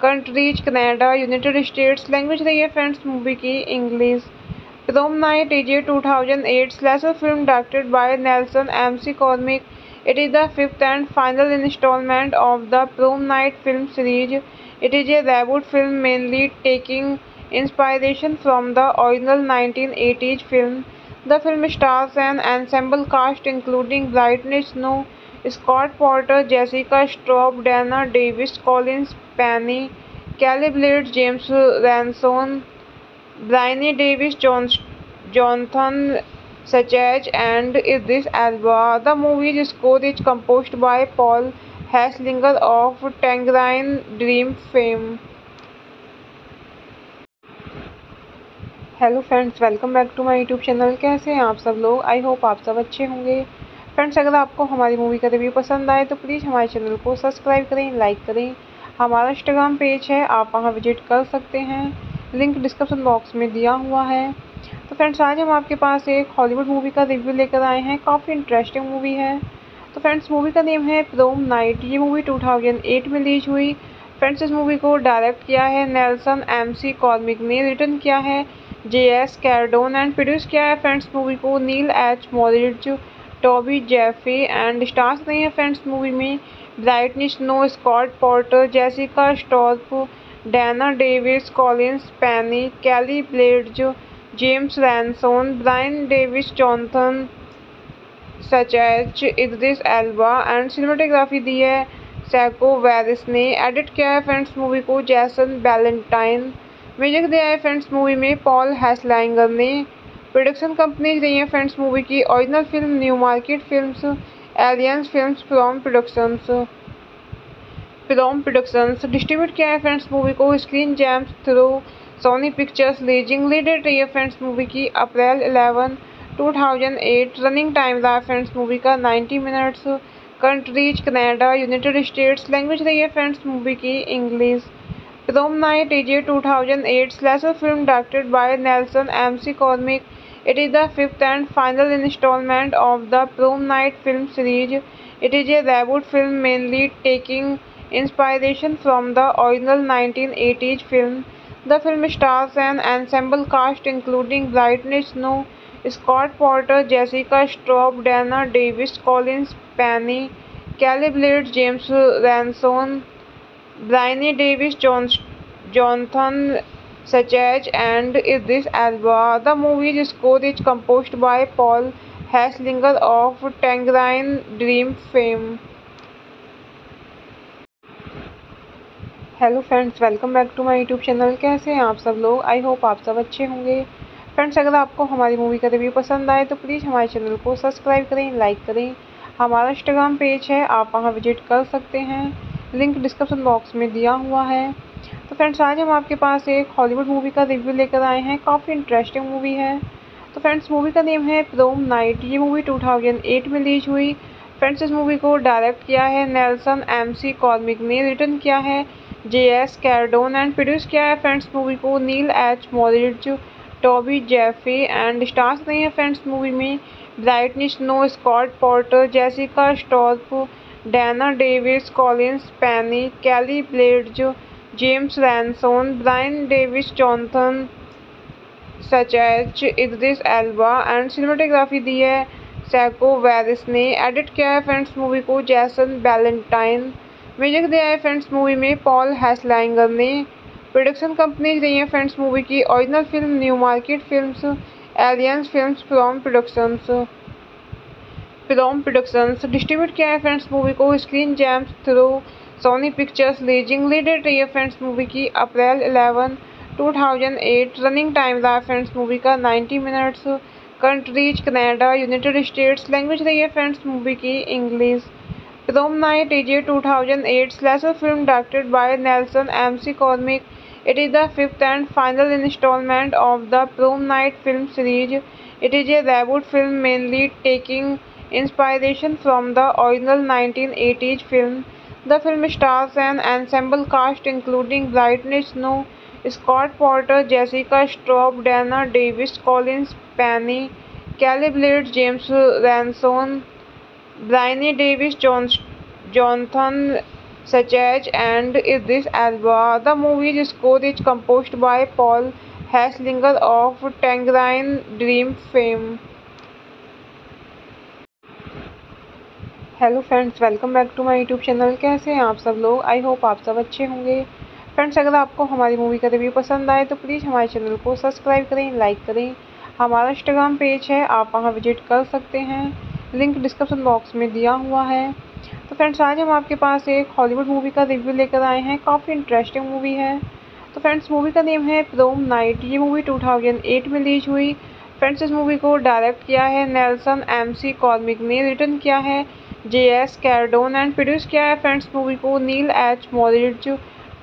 countries Canada United States language रही है फ्रेंड्स मूवी की English Prom Night is a two thousand film directed by Nelson M C McCormick it is the fifth and final instalment of the Prom Night film series it is a reboot film mainly taking inspiration from the original 1980s film. The film stars an ensemble cast including Brittany Snow, Scott Porter, Jessica Straub, Dana Davis, Collins Penny, Kelly Blades, James Ranson, Bryony Davis John, Jonathan Sachech and Idris Elba. The movie's score is composed by Paul Haslinger of Tangerine Dream fame. Hello friends welcome back to my YouTube channel कैसे हैं आप सब लोग? I hope आप सब अच्छे होंगे। Friends अगर आपको हमारी मूवी का रिव्यू पसंद आए तो प्लीज़ हमारे चैनल को सब्सक्राइब करें लाइक करें। हमारा इंस्टाग्राम पेज है, आप वहाँ विज़िट कर सकते हैं। लिंक डिस्क्रिप्शन बॉक्स में दिया हुआ है। तो फ्रेंड्स आज हम आपके पास एक हॉलीवुड मूवी का रिव्यू लेकर आए हैं। काफ़ी इंटरेस्टिंग मूवी है। तो फ्रेंड्स मूवी का नेम है प्रोम नाइट ये मूवी 2008 में रिलीज़ हुई। फ्रेंड्स इस मूवी को डायरेक्ट किया है नेल्सन एम सी कॉर्मिक ने। रिटर्न किया है। J S Cardone and produce किया है फ्रेंड्स मूवी को Neal H Moritz Toby Jaffe and stars नहीं है फ्रेंड्स मूवी में Brittany Snow Scott Porter Jessica Stroup Dana Davis Collins Pennie Kelly Blatz James Ransone Brianne Davis Johnathon सचैच H Idris Elba and cinematography दी है psycho Vries ने। Edit किया है friends movie को जैसन बैलेंटाइन म्यूज़िक दिया है फ्रेंड्स मूवी में, पॉल हैसलैंगर ने। प्रोडक्शन कंपनीज़ रही है फ्रेंड्स मूवी की original film New Market Films, aliens films from productions film productions. Distribute किया है फ्रेंड्स मूवी को Screen Gems through Sony Pictures leasing leaded रही है फ्रेंड्स मूवी की अप्रैल 11 2008 रनिंग टाइम रहा फ्रेंड्स मूवी का। 90 minutes, countries, Canada, United States, language रही है फ्रेंड्स मूवी की, English. Prom Night AJ 2008 slasher film directed by Nelson M.C. Cormick. It is the fifth and final installment of the Prom Night film series. It is a reboot film mainly taking inspiration from the original 1980s film. The film stars an ensemble cast including Brittany Snow, Scott Porter, Jessica Straub, Dana Davis, Collins Penny, Kelly Blade, James Ranson, Bryony Davis Jonathan Sachech and Idris Elba. The movie's score is composed by Paul Haslinger of Tangerine Dream fame. Hello friends welcome back to my YouTube channel कैसे हैं आप सब लोग I hope आप सब अच्छे होंगे friends अगर आपको हमारी मूवी का रिव्यू पसंद आए तो प्लीज़ हमारे चैनल को सब्सक्राइब करें लाइक करें हमारा इंस्टाग्राम पेज है, आप वहाँ विज़िट कर सकते हैं लिंक डिस्क्रिप्शन बॉक्स में दिया हुआ है। तो फ्रेंड्स, आज हम आपके पास एक हॉलीवुड मूवी का रिव्यू लेकर आए हैं। काफ़ी इंटरेस्टिंग मूवी है। तो फ्रेंड्स मूवी का नेम है प्रोम नाइट ये मूवी टू में रिलीज़ हुई। फ्रेंड्स, इस मूवी को डायरेक्ट किया है नेल्सन एम सी कॉर्मिक ने। रिटर्न किया है J S Cardone and produce किया है फ्रेंड्स मूवी को Neal H Moritz Toby Jaffe and stars नहीं है फ्रेंड्स मूवी में। Brittany Snow Scott Porter Jessica Stroup Dana Davis Collins Pennie Kelly Blatz James Ransone Brian Davis Jonathan सचैच Idris Elba and cinematography दी है psycho Vries ने। Edit किया है friends movie को जैसन वैलेंटाइन म्यूज़िक दिया है फ्रेंड्स मूवी में पॉल हैसलैंगर ने। प्रोडक्शन कंपनीज़ रही हैं फ्रेंड्स मूवी की original film New Market Films aliens films from productions from productions distribute किया है फ्रेंड्स मूवी को। Screen Gems through Sony Pictures leasing leaded रही है फ्रेंड्स मूवी की। अप्रैल 11 2008 रनिंग टाइम रहा फ्रेंड्स मूवी का। 90 minutes countries Canada, United States language रही है फ्रेंड्स मूवी की English. Prom Night AJ 2008 slasher film directed by Nelson M.C. Cormick it is the fifth and final installment of the Prom Night film series it is a reboot film mainly taking inspiration from the original 1980s film. The film stars an ensemble cast including Brittany Snow, Scott Porter, Jessica Straub, Dana Davis, Collins Penny, Kelly Blades, James Ranson, Bryony Davis John, Jonathan Sachech and Idris Elba. The movie's score is composed by Paul Hesslinger of Tangerine Dream fame. Hello friends welcome back to my YouTube channel कैसे हैं आप सब लोग? I hope आप सब अच्छे होंगे। Friends अगर आपको हमारी मूवी का रिव्यू पसंद आए तो प्लीज़ हमारे चैनल को सब्सक्राइब करें लाइक करें। हमारा इंस्टाग्राम पेज है, आप वहाँ विज़िट कर सकते हैं। लिंक डिस्क्रिप्शन बॉक्स में दिया हुआ है। तो फ्रेंड्स आज हम आपके पास एक हॉलीवुड मूवी का रिव्यू लेकर आए हैं। काफ़ी इंटरेस्टिंग मूवी है। तो फ्रेंड्स मूवी का नेम है प्रोम नाइट ये मूवी 2008 में रिलीज़ हुई। फ्रेंड्स इस मूवी को डायरेक्ट किया है नेल्सन एम सी कॉर्मिक ने। रिटर्न किया है। J S Cardone and produce किया है फ्रेंड्स मूवी को Neal H Moritz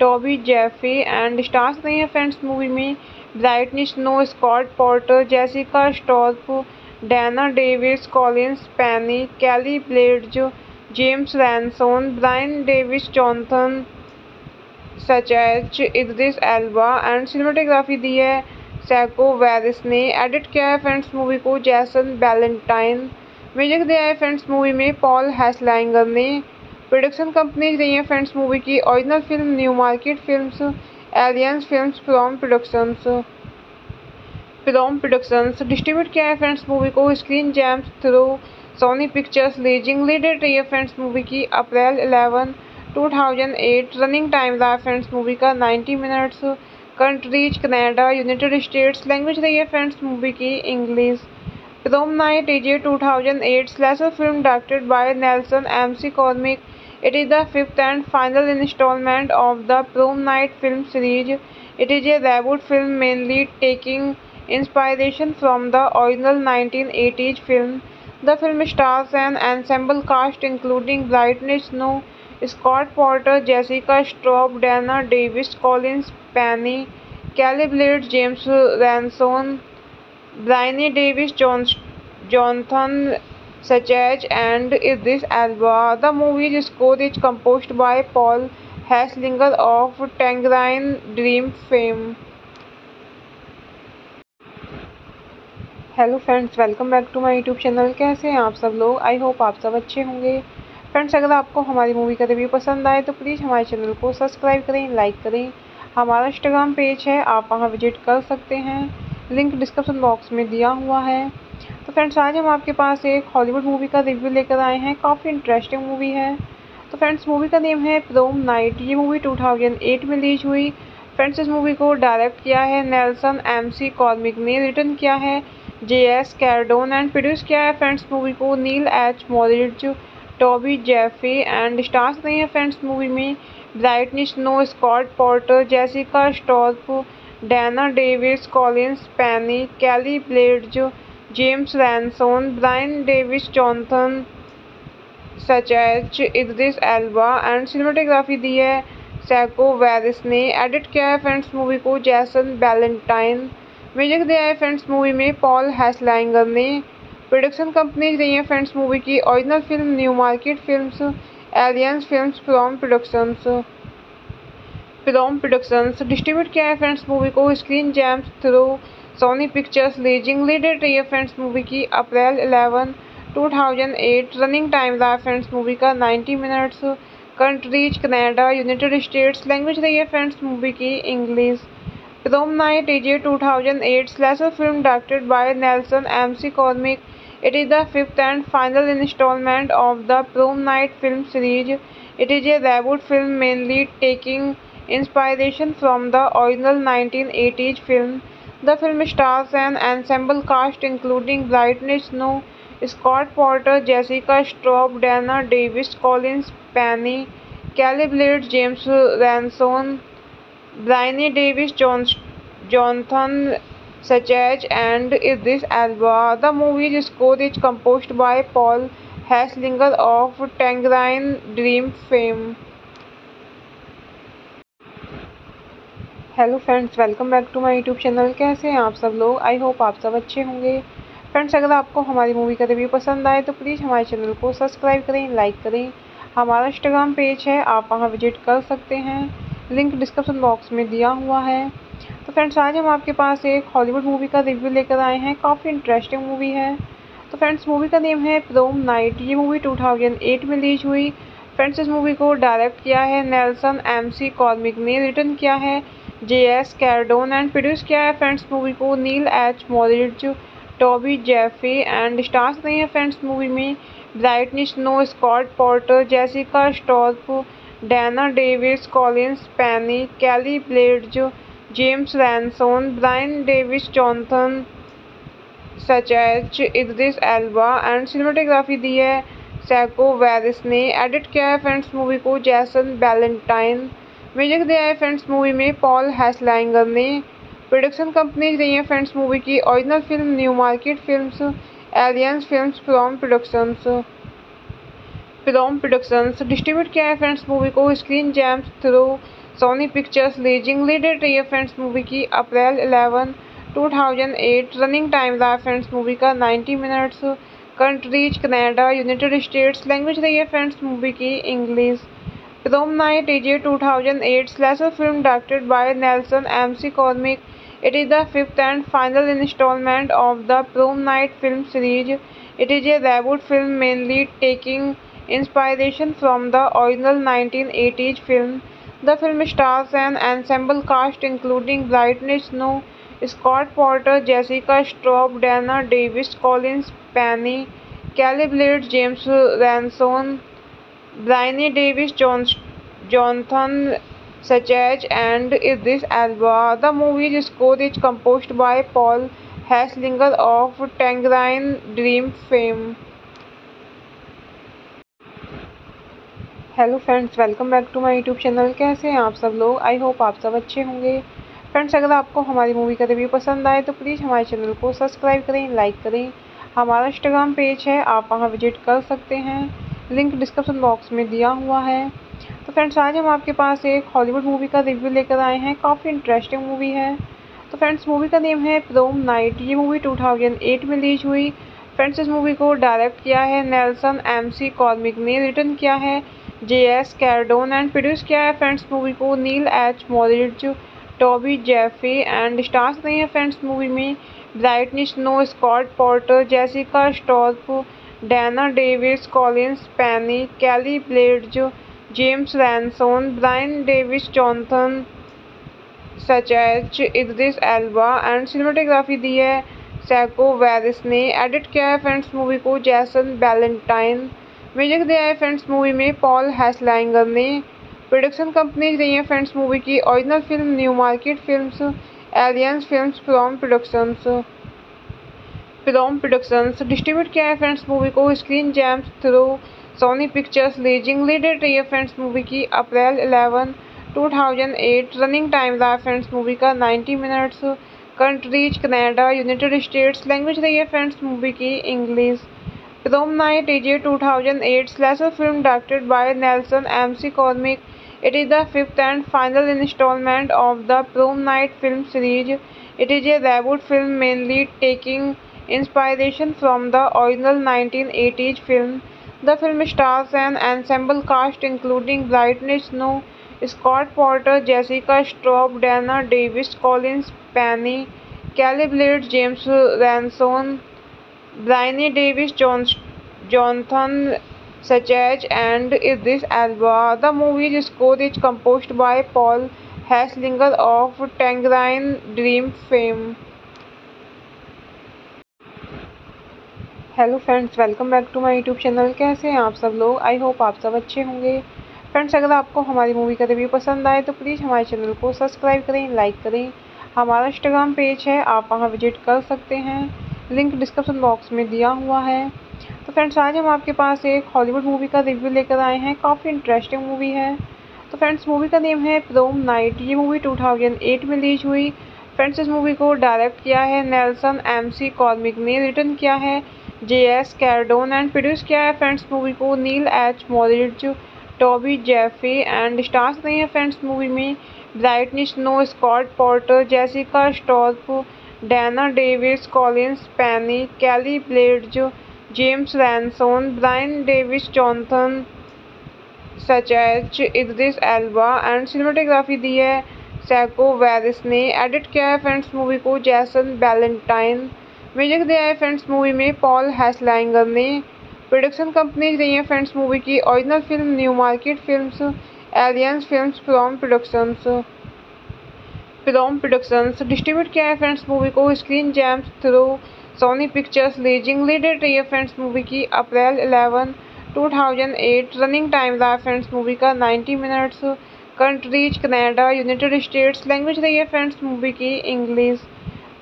Toby Jaffe and stars रही हैं फ्रेंड्स मूवी में Brittany Snow Scott Porter Jessica Stroup Dana Davis Collins Pennie Kelly Blatz James Ransone Brianne Davis Jonathan सचैच Idris Elba and cinematography दी है psycho Vries ने edit किया है friends movie को जैसन बैलेंटाइन म्यूज़िक दिया है फ्रेंड्स मूवी में पॉल हैसलैंगर ने प्रोडक्शन कंपनीज़ रही हैं फ्रेंड्स मूवी की original film, New Market Films, aliens films from productions. Film productions distribute किया है फ्रेंड्स मूवी को। Screen Gems through Sony Pictures leasing leaded रही है फ्रेंड्स मूवी की। अप्रैल 11 2008 रनिंग टाइम रहा फ्रेंड्स मूवी का। 90 minutes countries, Canada, United States, language रही है फ्रेंड्स मूवी की। English Prom Night AJ 2008 slasher film directed by Nelson M.C. Cormick. It is the fifth and final installment of the Prom Night film series. It is a reboot film mainly taking inspiration from the original 1980s film. The film stars an ensemble cast including Brittany Snow, Scott Porter, Jessica Straub, Dana Davis, Collins Penny, Kelly Blade, James Ranson, Bryony Davis Johnson Sachech and Idris Elba. The movie's score is composed by Paul Hesslinger of Tangerine Dream fame. Hello friends welcome back to my YouTube channel कैसे हैं आप सब लोग I hope आप सब अच्छे होंगे friends अगर आपको हमारी मूवी का रिव्यू पसंद आए तो प्लीज़ हमारे चैनल को सब्सक्राइब करें लाइक करें हमारा इंस्टाग्राम पेज है, आप वहाँ विज़िट कर सकते हैं लिंक डिस्क्रिप्शन बॉक्स में दिया हुआ है। तो फ्रेंड्स, आज हम आपके पास एक हॉलीवुड मूवी का रिव्यू लेकर आए हैं। काफ़ी इंटरेस्टिंग मूवी है। तो फ्रेंड्स मूवी का नेम है प्रोम नाइट ये मूवी टू में रिलीज़ हुई। फ्रेंड्स, इस मूवी को डायरेक्ट किया है नेल्सन एम सी कॉर्मिक ने। रिटर्न किया है J S Cardone and produce किया है फ्रेंड्स मूवी को Neal H Moritz Toby Jaffe and stars नहीं है फ्रेंड्स मूवी में। Brittany Snow Scott Porter Jessica Stroup Dana Davis Collins Pennie Kelly Blatz James Ransone Brian Davis Jonathan सचैच Idris Elba and cinematography दी है psycho Vries ने। Edit किया है friends movie को जैसन वैलेंटाइन म्यूज़िक दिया है फ्रेंड्स मूवी में पॉल हैसलैंगर ने। प्रोडक्शन कंपनीज़ रही हैं फ्रेंड्स मूवी की original film New Market Films aliens films from productions film productions distribute किया है फ्रेंड्स मूवी को। Screen Gems through Sony Pictures leasing leaded रही है फ्रेंड्स मूवी की अप्रैल 11 2008 रनिंग टाइम रहा फ्रेंड्स मूवी का। 90 minutes countries Canada United States language रही है फ्रेंड्स मूवी की English film night is a 2008 slasher film directed by Nelson M C Cormick it is the fifth and final installment of the Prom Night film series it is a reboot film mainly taking inspiration from the original 1980s film. The film stars an ensemble cast including Brittany Snow, Scott Porter, Jessica Straub, Dana Davis, Collins Penny, Kelly Blades, James Ranson, Bryony Davis, John, Jonathan Sachs, and Idris Elba. The movie's score is composed by Paul Hesslinger of Tangerine Dream fame. Hello friends welcome back to my YouTube channel कैसे हैं आप सब लोग? I hope आप सब अच्छे होंगे। Friends अगर आपको हमारी मूवी का रिव्यू पसंद आए तो प्लीज़ हमारे चैनल को सब्सक्राइब करें लाइक करें। हमारा इंस्टाग्राम पेज है, आप वहाँ विज़िट कर सकते हैं। लिंक डिस्क्रिप्शन बॉक्स में दिया हुआ है। तो फ्रेंड्स आज हम आपके पास एक हॉलीवुड मूवी का रिव्यू लेकर आए हैं। काफ़ी इंटरेस्टिंग मूवी है। तो फ्रेंड्स मूवी का नेम है प्रोम नाइट ये मूवी टू में रिलीज़ हुई। फ्रेंड्स इस मूवी को डायरेक्ट किया है नेल्सन एम सी कॉर्मिक ने। रिटर्न किया है। J S Cardone and produce किया है फ्रेंड्स मूवी को Neal H Moritz Toby Jaffe and stars नहीं है फ्रेंड्स मूवी में Brittany Snow Scott Porter Jessica Stroup Dana Davis Collins Pennie Kelly Blatz James Ransone Brianne Davis Jonathan सचैच Idris Elba and cinematography दी है psycho Vries ने। Edit किया है friends movie को जैसन बैलेंटाइन म्यूज़िक दिया है फ्रेंड्स मूवी में पॉल हैसलैंगर ने प्रोडक्शन कंपनीज़ रही है फ्रेंड्स मूवी की original film New Market Films aliens films from productions from productions distribute किया है फ्रेंड्स मूवी को Screen Gems through Sony Pictures leasing leaded रही है फ्रेंड्स मूवी की अप्रैल 11 2008 रनिंग टाइम रहा फ्रेंड्स मूवी का 90 minutes countries Canada United States language रही है फ्रेंड्स मूवी की English Prom Night is a 2008 slasher film directed by Nelson M. C. Cormick. It is the fifth and final installment of the Prom Night film series. It is a reboot film mainly taking inspiration from the original 1980s film. The film stars an ensemble cast including Brittany Snow, Scott Porter, Jessica Straub, Dana Davis, Collins Penny, Kelly Blades, James Ranson, Bryony Davis, Jonathan Sachs, and Idris Elba. The movie's score is composed by Paul Hesslinger of Tangerine Dream fame. Hello friends welcome back to my YouTube channel कैसे हैं आप सब लोग I hope आप सब अच्छे होंगे friends अगर आपको हमारी मूवी का रिव्यू पसंद आए तो प्लीज़ हमारे चैनल को सब्सक्राइब करें लाइक करें हमारा इंस्टाग्राम पेज है आप वहाँ विज़िट कर सकते हैं लिंक डिस्क्रिप्शन बॉक्स में दिया हुआ है। तो फ्रेंड्स, आज हम आपके पास एक हॉलीवुड मूवी का रिव्यू लेकर आए हैं। काफ़ी इंटरेस्टिंग मूवी है। तो फ्रेंड्स मूवी का नेम है प्रोम नाइट ये मूवी 2008 में रिलीज़ हुई। फ्रेंड्स, इस मूवी को डायरेक्ट किया है नेल्सन एम सी कॉर्मिक ने। रिटर्न किया है J S Cardone and produce किया है फ्रेंड्स मूवी को Neal H Moritz Toby Jaffe and stars नहीं है फ्रेंड्स मूवी में। Brittany Snow Scott Porter Jessica Stroup Dana Davis Collins Pennie Kelly Blatz James Ransone Brianne Davis Jonathan सचैच Idris Elba and cinematography दी है psycho Vries ने। Edit किया है friends movie को जैसन वैलेंटाइन म्यूज़िक दिया है फ्रेंड्स मूवी में पॉल हैसलैंगर ने। प्रोडक्शन कंपनी रही है फ्रेंड्स मूवी की original film New Market Films aliens films from productions film productions distribute किया है फ्रेंड्स मूवी को। Screen Gems through Sony Pictures leasing leaded रही है फ्रेंड्स मूवी की। अप्रैल 11 2008 रनिंग टाइम रहा फ्रेंड्स मूवी का। 90 minutes countries Canada, United States language रही है फ्रेंड्स मूवी की English. Prom Night is a 2008 slasher film directed by Nelson M C Cormick it is the fifth and final installment of the Prom Night film series it is a reboot film mainly taking Inspiration from the original 1980s film, the film stars an ensemble cast including Brittany Snow, Scott Porter, Jessica Straub, Dana Davis, Collins Penny, Kelly Blade, James Ranson, Bryony Davis, John, Jonathan Sachez, and Idris Elba. The movie's score is composed by Paul Hesslinger of Tangerine Dream fame. Hello friends welcome back to my YouTube channel कैसे हैं आप सब लोग? I hope आप सब अच्छे होंगे। Friends अगर आपको हमारी मूवी का रिव्यू पसंद आए तो प्लीज़ हमारे चैनल को सब्सक्राइब करें लाइक करें। हमारा इंस्टाग्राम पेज है, आप वहाँ विज़िट कर सकते हैं। लिंक डिस्क्रिप्शन बॉक्स में दिया हुआ है। तो फ्रेंड्स आज हम आपके पास एक हॉलीवुड मूवी का रिव्यू लेकर आए हैं। काफ़ी इंटरेस्टिंग मूवी है। तो फ्रेंड्स मूवी का नेम है प्रोम नाइट ये मूवी 2008 में रिलीज़ हुई। फ्रेंड्स इस मूवी को डायरेक्ट किया है नेल्सन एम सी कॉर्मिक ने। रिटर्न किया है। J S Cardone and produce किया है फ्रेंड्स मूवी को Neal H Moritz Toby Jaffe and stars नहीं है फ्रेंड्स मूवी में Brittany Snow Scott Porter Jessica Stroup Dana Davis Collins Pennie Kelly Blatz James Ransone Brianne Davis Jonathan सचैच Idris Elba and cinematography दी है psycho Vries ने। Edit किया है friends movie को जैसन बैलेंटाइन म्यूज़िक दिया है फ्रेंड्स मूवी में पॉल हैसलैंगर ने प्रोडक्शन कंपनीज़ रही है फ्रेंड्स मूवी की original film New Market Films, aliens films from productions. From productions distribute किया है फ्रेंड्स मूवी को। Screen Gems through Sony Pictures leasing leaded रही है फ्रेंड्स मूवी की। अप्रैल 11 2008 रनिंग टाइम रहा फ्रेंड्स मूवी का। 90 minutes, countries, Canada, United States, language रही है फ्रेंड्स मूवी की। English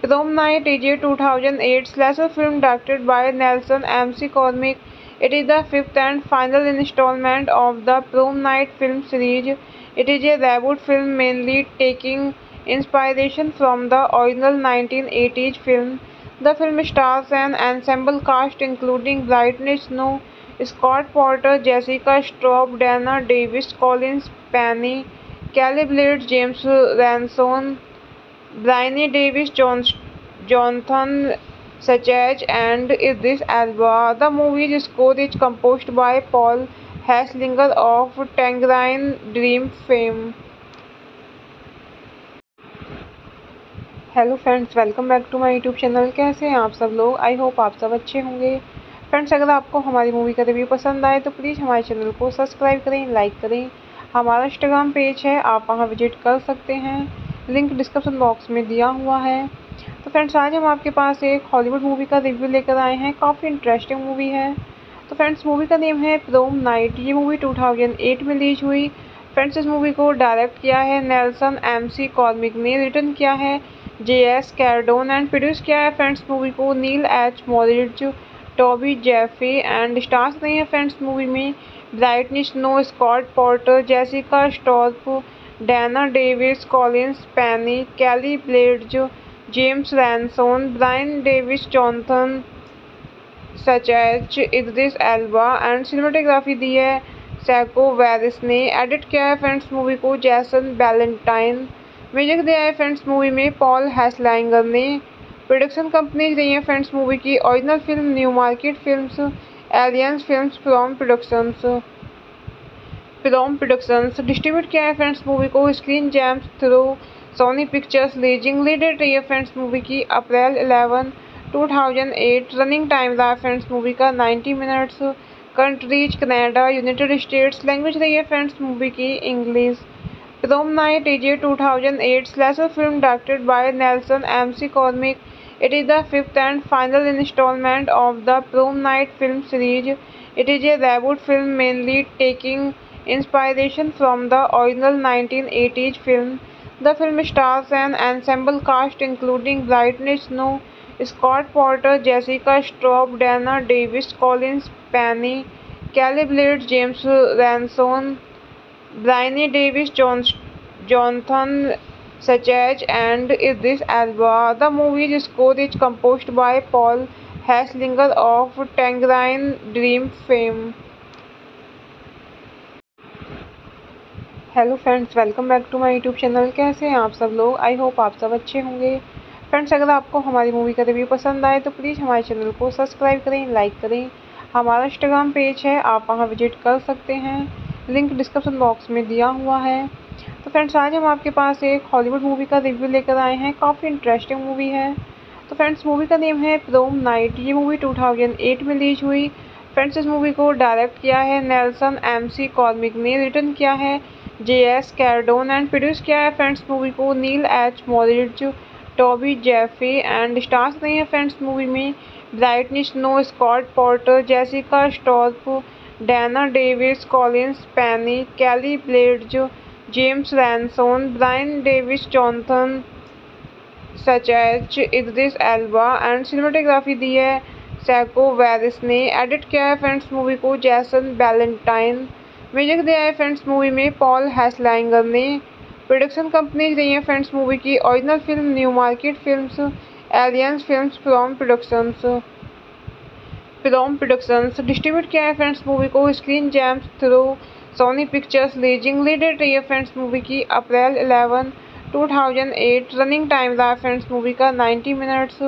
Prom Night is a 2008 slasher film directed by Nelson M. C. Cormick. It is the fifth and final installment of the Prom Night film series. It is a reboot film mainly taking inspiration from the original 1980s film. The film stars an ensemble cast including Brittany Snow, Scott Porter, Jessica Straub, Dana Davis, Collins Penny, Kelly Blade, James Ransone, Bryony Davis Johnson Sachech and Idris Elba. The movie's score is composed by Paul Hesslinger of Tangerine Dream fame. Hello friends welcome back to my YouTube channel कैसे हैं आप सब लोग I hope आप सब अच्छे होंगे friends अगर आपको हमारी मूवी का रिव्यू पसंद आए तो प्लीज़ हमारे चैनल को सब्सक्राइब करें लाइक करें हमारा इंस्टाग्राम पेज है, आप वहाँ विज़िट कर सकते हैं लिंक डिस्क्रिप्शन बॉक्स में दिया हुआ है। तो फ्रेंड्स, आज हम आपके पास एक हॉलीवुड मूवी का रिव्यू लेकर आए हैं। काफ़ी इंटरेस्टिंग मूवी है। तो फ्रेंड्स मूवी का नेम है प्रोम नाइट ये मूवी 2008 में रिलीज़ हुई। फ्रेंड्स, इस मूवी को डायरेक्ट किया है नेल्सन एम सी कॉर्मिक ने। रिटर्न किया है J S Cardone and produce किया है फ्रेंड्स मूवी को Neal H Moritz Toby Jaffe and stars नहीं है फ्रेंड्स मूवी में। Brittany Snow Scott Porter Jessica Stroup Dana Davis Collins Pennie Kelly Blatz James Ransone Brianne Davis Jonathan सचैच Idris Elba and cinematography दी है psycho Vries ने। Edit किया है friends movie को जैसन वैलेंटाइन म्यूज़िक दिया है फ्रेंड्स मूवी में पॉल हैसलैंगर ने। प्रोडक्शन कंपनीज़ रही है फ्रेंड्स मूवी की original film New Market Films aliens films from productions film productions distribute किया है फ्रेंड्स मूवी को। Screen Gems through Sony Pictures leasing leaded रही है फ्रेंड्स मूवी की। अप्रैल 11 2008 रनिंग टाइम रहा फ्रेंड्स मूवी का। 90 minutes countries Canada, United States language रही है फ्रेंड्स मूवी की English. Prom Night is a 2008 slasher film directed by Nelson M C Cormick it is the fifth and final instalment of the Prom Night film series it is a reboot film mainly taking inspiration from the original 1980s film. The film stars an ensemble cast including Brittany Snow, Scott Porter, Jessica Straub, Dana Davis, Collins Penny, Kelly Blade, James Ransone, Bryony Davis John, Jonathan Sachech and Idris Elba. The movie's score is composed by Paul Hesslinger of Tangerine Dream fame. Hello friends welcome back to my YouTube channel कैसे हैं आप सब लोग? I hope आप सब अच्छे होंगे। Friends अगर आपको हमारी मूवी का रिव्यू पसंद आए तो प्लीज़ हमारे चैनल को सब्सक्राइब करें लाइक करें। हमारा इंस्टाग्राम पेज है, आप वहाँ विज़िट कर सकते हैं। लिंक डिस्क्रिप्शन बॉक्स में दिया हुआ है। तो फ्रेंड्स आज हम आपके पास एक हॉलीवुड मूवी का रिव्यू लेकर आए हैं। काफ़ी इंटरेस्टिंग मूवी है। तो फ्रेंड्स मूवी का नेम है प्रोम नाइट ये मूवी 2008 में रिलीज़ हुई। फ्रेंड्स इस मूवी को डायरेक्ट किया है नेल्सन एम सी कॉर्मिक ने। रिटर्न किया है। J S Cardone and produce किया है फ्रेंड्स मूवी को Neal H Moritz Toby Jaffe and stars नहीं है फ्रेंड्स मूवी में Brittany Snow Scott Porter Jessica Stroup Dana Davis Collins Pennie Kelly Blatz James Ransone Brianne Davis Jonathan सचैच H Idris Elba and cinematography दी है psycho Vries ने। Edit किया है friends movie को जैसन बैलेंटाइन म्यूज़िक दिया है फ्रेंड्स मूवी में पॉल हैसलैंगर ने प्रोडक्शन कंपनीज़ रही है फ्रेंड्स मूवी की Original Film Newmarket Films Alliance Films from productions from productions distribute किया है फ्रेंड्स मूवी को Screen Gems through Sony Pictures leasing leaded रही है फ्रेंड्स मूवी की अप्रैल 11 2008 रनिंग टाइम रहा फ्रेंड्स मूवी का 90 minutes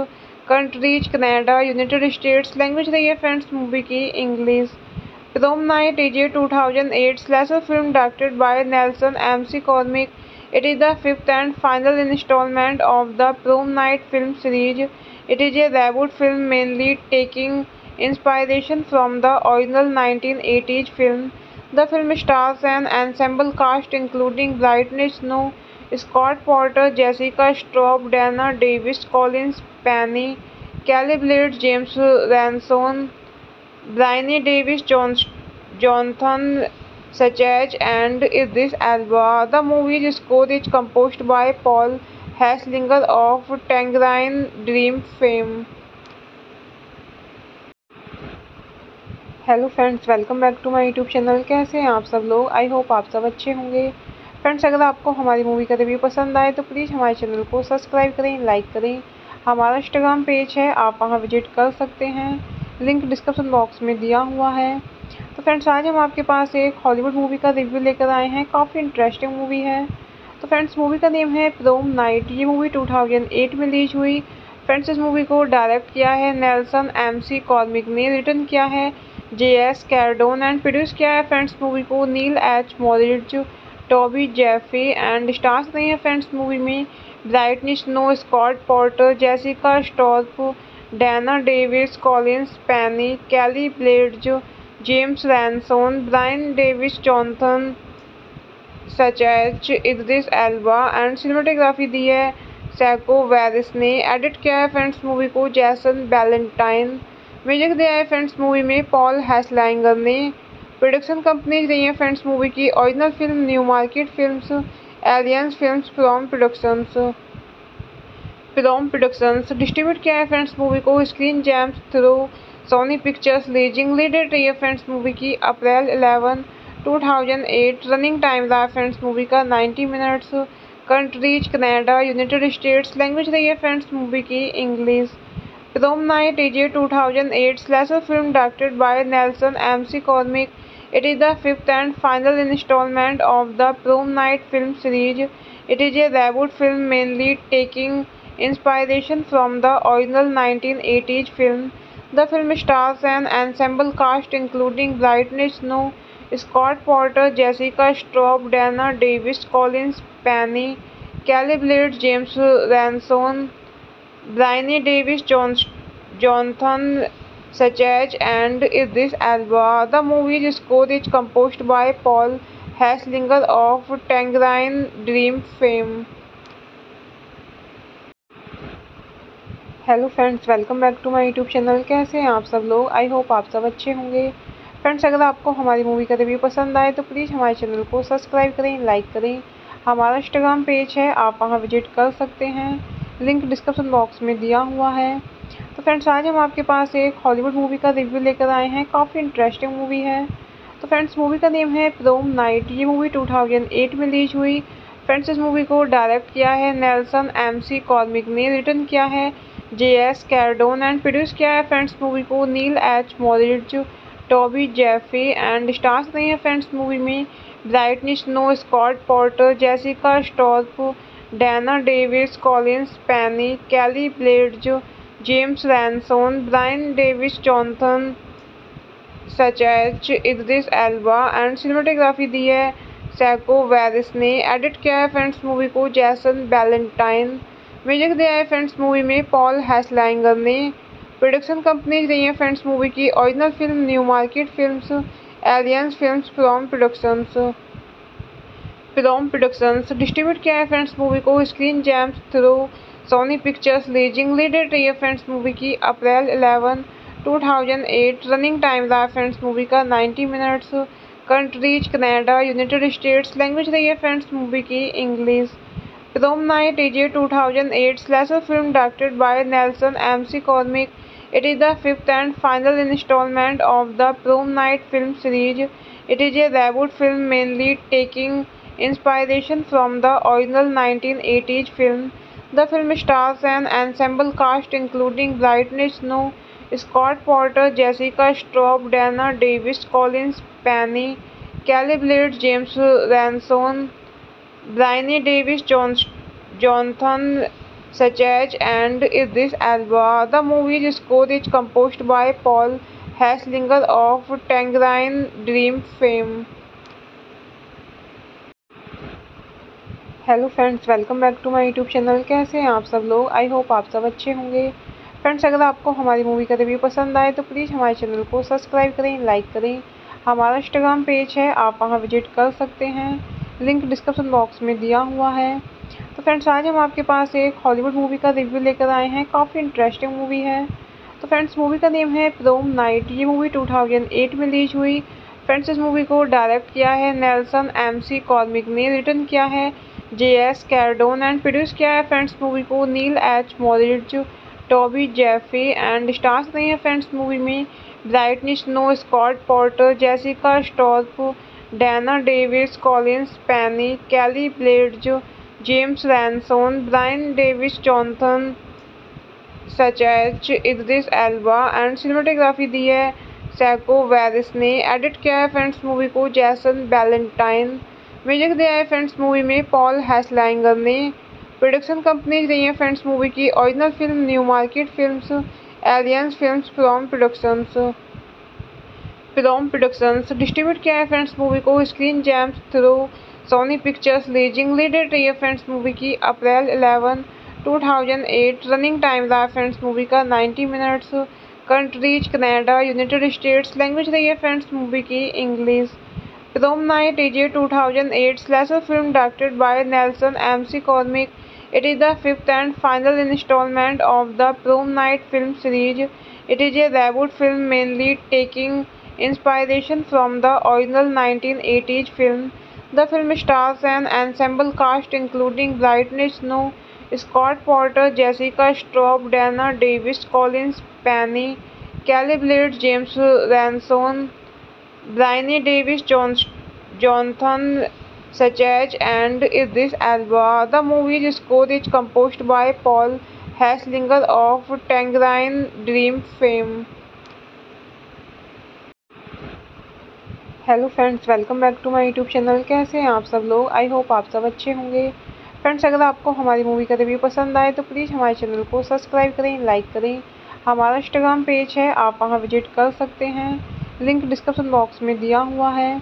countries Canada United States language रही है फ्रेंड्स मूवी की English Prom Night AJ 2008 slasher film directed by Nelson M.C. Cormick. It is the fifth and final installment of the Prom Night film series. It is a reboot film mainly taking inspiration from the original 1980s film. The film stars an ensemble cast including Brittany Snow, Scott Porter, Jessica Straub, Dana Davis, Collins Penny, Kelly Blade, James Ranson, Bryony Davis, Jonathan Sachech, and Idris Elba. The movie's score is composed by Paul Hesslinger of Tangerine Dream fame. Hello friends welcome back to my YouTube channel कैसे हैं आप सब लोग I hope आप सब अच्छे होंगे friends अगर आपको हमारी मूवी का रिव्यू पसंद आए तो प्लीज़ हमारे चैनल को सब्सक्राइब करें लाइक करें हमारा इंस्टाग्राम पेज है आप वहाँ विज़िट कर सकते हैं लिंक डिस्क्रिप्शन बॉक्स में दिया हुआ है। तो फ्रेंड्स, आज हम आपके पास एक हॉलीवुड मूवी का रिव्यू लेकर आए हैं। काफ़ी इंटरेस्टिंग मूवी है। तो फ्रेंड्स मूवी का नेम है प्रोम नाइट ये मूवी 2008 में रिलीज़ हुई। फ्रेंड्स, इस मूवी को डायरेक्ट किया है नेल्सन एम सी कॉर्मिक ने। रिटर्न किया है J S Cardone and produce किया है फ्रेंड्स मूवी को Neal H Moritz Toby Jaffe and stars नहीं है फ्रेंड्स मूवी में। Brittany Snow Scott Porter Jessica Stroup Dana Davis Collins Pennie Kelly Blatz James Ransone Brianne Davis Jonathan सचैच Idris Elba and cinematography दी है psycho Vries ने। Edit किया है friends movie को जैसन वैलेंटाइन म्यूज़िक दिया है फ्रेंड्स मूवी में पॉल हैसलैंगर ने। प्रोडक्शन कंपनीज़ रही है फ्रेंड्स मूवी की Original Film Newmarket Films Alliance Films from productions from productions distribute किया है फ्रेंड्स मूवी को Screen Gems through Sony Pictures leasing leaded रही है फ्रेंड्स मूवी की अप्रैल 11 2008 रनिंग टाइम रहा फ्रेंड्स मूवी का 90 minutes countries Canada, United States language रही है फ्रेंड्स मूवी की English Prom Night is a 2008 slasher film directed by Nelson M. C. Cormick. It is the fifth and final installment of the Prom Night film series. It is a reboot film mainly taking inspiration from the original 1980s film. The film stars an ensemble cast including Brittany Snow, Scott Porter, Jessica Straub, Dana Davis, Collins Penny, Kelly Blades, James Ranson, Bryony Davis, John, Jonathan Sachech, and Idris Elba. The movie's score is composed by Paul Hesslinger of Tangerine Dream fame. Hello friends welcome back to my YouTube channel कैसे हैं आप सब लोग? I hope आप सब अच्छे होंगे। Friends अगर आपको हमारी मूवी का रिव्यू पसंद आए तो प्लीज़ हमारे चैनल को सब्सक्राइब करें लाइक करें। हमारा इंस्टाग्राम पेज है, आप वहाँ विज़िट कर सकते हैं। लिंक डिस्क्रिप्शन बॉक्स में दिया हुआ है। तो फ्रेंड्स आज हम आपके पास एक हॉलीवुड मूवी का रिव्यू लेकर आए हैं। काफ़ी इंटरेस्टिंग मूवी है। तो फ्रेंड्स मूवी का नेम है प्रोम नाइट ये मूवी 2008 में रिलीज़ हुई। फ्रेंड्स इस मूवी को डायरेक्ट किया है नेल्सन एम सी कॉर्मिक ने। रिटर्न किया है। J S Cardone and produce किया है फ्रेंड्स मूवी को Neal H Moritz Toby Jaffe and stars नहीं है फ्रेंड्स मूवी में Brittany Snow Scott Porter Jessica Stroup Dana Davis Collins Pennie Kelly Blatz James Ransone Brianne Davis Jonathan सचैच H Idris Elba and cinematography दी है psycho Vries ने। Edit किया है friends movie को जैसन बैलेंटाइन म्यूज़िक दिया है फ्रेंड्स मूवी में पॉल हैसलैंगर ने प्रोडक्शन कंपनीज़ रही है फ्रेंड्स मूवी की Original Film Newmarket Films Alliance Films from productions from productions distribute किया है फ्रेंड्स मूवी को Screen Gems through Sony Pictures leasing leaded रही है फ्रेंड्स मूवी की अप्रैल 11 2008 रनिंग टाइम रहा फ्रेंड्स मूवी का 90 minutes countries Canada United States language रही है फ्रेंड्स मूवी की English Prom Night AJ 2008 slasher film directed by Nelson M.C. Cormick. It is the fifth and final installment of the Prom Night film series. It is a reboot film mainly taking inspiration from the original 1980s film. The film stars an ensemble cast including Brittany Snow, Scott Porter, Jessica Straub, Dana Davis, Collins Penny, Kelly Blade, James Ranson, Bryony Davis, Jonathan Sachach, and Idris Elba. The movie's score is composed by Paul Haslinger of Tangerine Dream fame. Hello friends welcome back to my YouTube channel कैसे हैं आप सब लोग I hope आप सब अच्छे होंगे friends अगर आपको हमारी मूवी का रिव्यू पसंद आए तो प्लीज़ हमारे चैनल को सब्सक्राइब करें लाइक करें हमारा इंस्टाग्राम पेज है आप वहाँ विज़िट कर सकते हैं लिंक डिस्क्रिप्शन बॉक्स में दिया हुआ है। तो फ्रेंड्स, आज हम आपके पास एक हॉलीवुड मूवी का रिव्यू लेकर आए हैं। काफ़ी इंटरेस्टिंग मूवी है। तो फ्रेंड्स मूवी का नेम है प्रोम नाइट ये मूवी 2008 में रिलीज़ हुई। फ्रेंड्स, इस मूवी को डायरेक्ट किया है नेल्सन एम सी कॉर्मिक ने। रिटर्न किया है J S Cardone and produce किया है फ्रेंड्स मूवी को Neal H Moritz Toby Jaffe and stars नहीं है फ्रेंड्स मूवी में। Brittany Snow Scott Porter Jessica Stroup Dana Davis Collins Pennie Kelly Blatz James Ransone Brianne Davis Jonathan सचैच Idris Elba and cinematography दी है psycho Vries ने। Edit किया है friends movie को जैसन वैलेंटाइन म्यूज़िक दिया है फ्रेंड्स मूवी में पॉल हैसलैंगर ने। प्रोडक्शन कंपनीज़ रही है फ्रेंड्स मूवी की Original Film Newmarket Films Alliance Films from productions from productions distribute किया है फ्रेंड्स मूवी को। Screen Gems through Sony Pictures leasing leaded रही है फ्रेंड्स मूवी की। अप्रैल 11 2008 रनिंग टाइम रहा फ्रेंड्स मूवी का। 90 minutes countries Canada, United States language रही है फ्रेंड्स मूवी की English. Prom Night is a 2008 slasher film directed by Nelson M.C. Cormick it is the fifth and final instalment of the Prom Night film series it is a reboot film mainly taking inspiration from the original 1980s film. The film stars an ensemble cast including Brittany Snow, Scott Porter, Jessica Straub, Dana Davis, Collins Penny, Kelly Blades, James Ranson, Bryony Davis, John, Jonathan Sachach, and Idris Elba. The movie's score is composed by Paul Haslinger of Tangerine Dream fame. Hello friends welcome back to my YouTube channel कैसे हैं आप सब लोग? I hope आप सब अच्छे होंगे। Friends अगर आपको हमारी मूवी का रिव्यू पसंद आए तो प्लीज़ हमारे चैनल को सब्सक्राइब करें लाइक करें। हमारा इंस्टाग्राम पेज है, आप वहाँ विज़िट कर सकते हैं। लिंक डिस्क्रिप्शन बॉक्स में दिया हुआ है।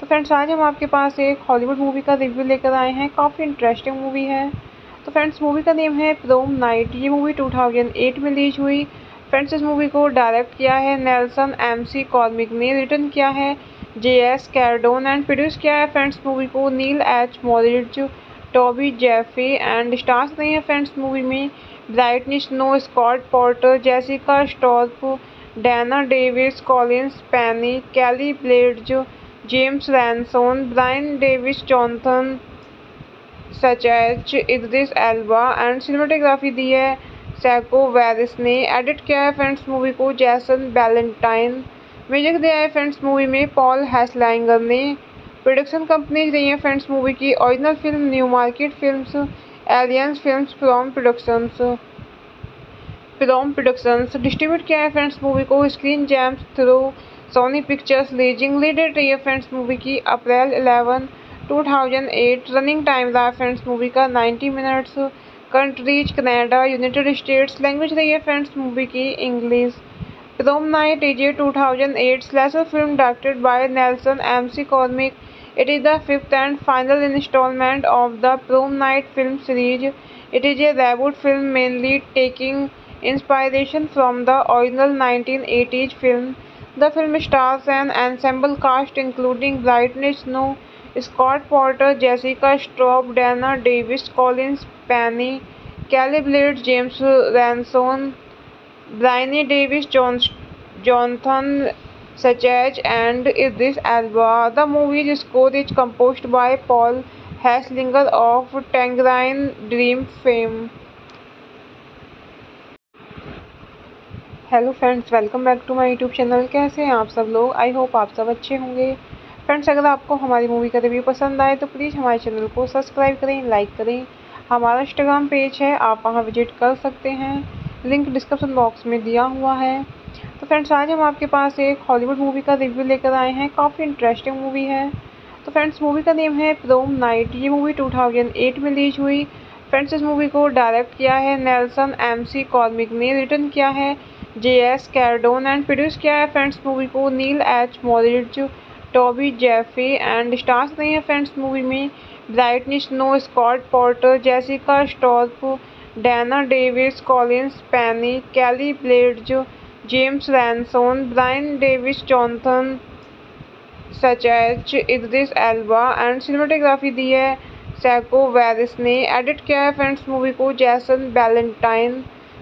तो फ्रेंड्स आज हम आपके पास एक हॉलीवुड मूवी का रिव्यू लेकर आए हैं। काफ़ी इंटरेस्टिंग मूवी है। तो फ्रेंड्स मूवी का नेम है प्रोम नाइट ये मूवी टू में रिलीज़ हुई। फ्रेंड्स इस मूवी को डायरेक्ट किया है नेल्सन एम सी कॉर्मिक ने। रिटर्न किया है। J S Cardone and produce किया है फ्रेंड्स मूवी को Neal H Moritz Toby Jaffe and stars नहीं है फ्रेंड्स मूवी में Brittany Snow Scott Porter Jessica Stroup Dana Davis Collins Pennie Kelly Blatz James Ransone Brianne Davis Jonathan सचैच Idris Elba and cinematography दी है psycho Vries ने। Edit किया है friends movie को जैसन बैलेंटाइन म्यूज़िक दिया है फ्रेंड्स मूवी में पॉल हैसलैंगर ने प्रोडक्शन कंपनीज़ रही है फ्रेंड्स मूवी की Original Film Newmarket Films Alliance Films from productions from productions distribute किया है फ्रेंड्स मूवी को Screen Gems through Sony Pictures leasing leaded रही है फ्रेंड्स मूवी की अप्रैल 11 2008 रनिंग टाइम रहा फ्रेंड्स मूवी का 90 minutes countries Canada United States language रही है फ्रेंड्स मूवी की English Prom Night is a 2008 slasher film directed by Nelson M.C. Cormick. It is the fifth and final installment of the Prom Night film series. It is a reboot film mainly taking inspiration from the original 1980s film. The film stars an ensemble cast including Brittany Snow, Scott Porter, Jessica Straub, Dana Davis, Collins Penny, Kelly Blades, James Ranson, Bryony Davis, Jonathan Sachs, and Idris Elba. The movie's score is composed by Paul Hesslinger of Tangerine Dream fame. Hello friends welcome back to my YouTube channel कैसे हैं आप सब लोग I hope आप सब अच्छे होंगे friends अगर आपको हमारी मूवी का रिव्यू पसंद आए तो प्लीज़ हमारे चैनल को सब्सक्राइब करें लाइक करें हमारा इंस्टाग्राम पेज है आप वहाँ विज़िट कर सकते हैं लिंक डिस्क्रिप्शन बॉक्स में दिया हुआ है। तो फ्रेंड्स, आज हम आपके पास एक हॉलीवुड मूवी का रिव्यू लेकर आए हैं। काफ़ी इंटरेस्टिंग मूवी है। तो फ्रेंड्स मूवी का नेम है प्रोम नाइट ये मूवी 2008 में रिलीज़ हुई। फ्रेंड्स, इस मूवी को डायरेक्ट किया है नेल्सन एम सी कॉर्मिक ने। रिटर्न किया है J S Cardone and produce किया है फ्रेंड्स मूवी को Neal H Moritz Toby Jaffe and stars नहीं है फ्रेंड्स मूवी में। Brittany Snow Scott Porter Jessica Stroup Dana Davis Collins Pennie Kelly Blatz James Ransone Brianne Davis Jonathan सचैच Idris Elba and cinematography दी है psycho Vries ने। Edit किया है friends movie को जैसन वैलेंटाइन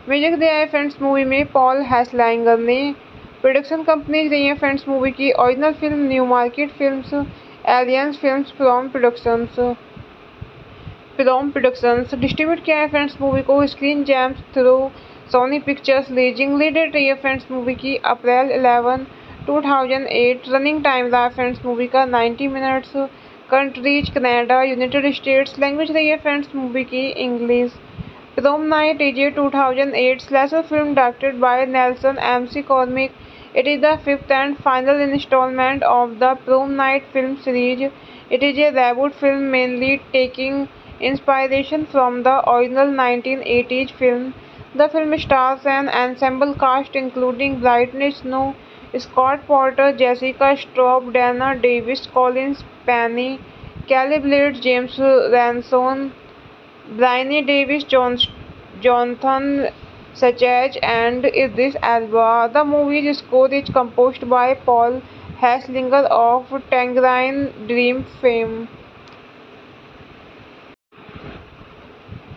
म्यूज़िक दिया है फ्रेंड्स मूवी में पॉल हैसलैंगर ने। प्रोडक्शन कंपनी रही है फ्रेंड्स मूवी की Original Film Newmarket Films Alliance Films from productions film productions distribute किया है फ्रेंड्स मूवी को। Screen Gems through Sony Pictures leasing leaded रही है फ्रेंड्स मूवी की। अप्रैल अलेवन 2008 रनिंग टाइम रहा फ्रेंड्स मूवी का। 90 minutes countries Canada United States language रही है फ्रेंड्स मूवी की English Prom Night is a two thousand film directed by Nelson M C Cormick it is the fifth and final instalment of the Prom Night film series it is a reboot film mainly taking inspiration from the original 1980s film. The film stars an ensemble cast including Brittany Snow, Scott Porter, Jessica Straub, Dana Davis, Collins Penny, Kelly Blades, James Ranson, Bryony Davis, John, Jonathan Sachs, and Idris Elba. The movie's score is composed by Paul Hesslinger of Tangerine Dream fame.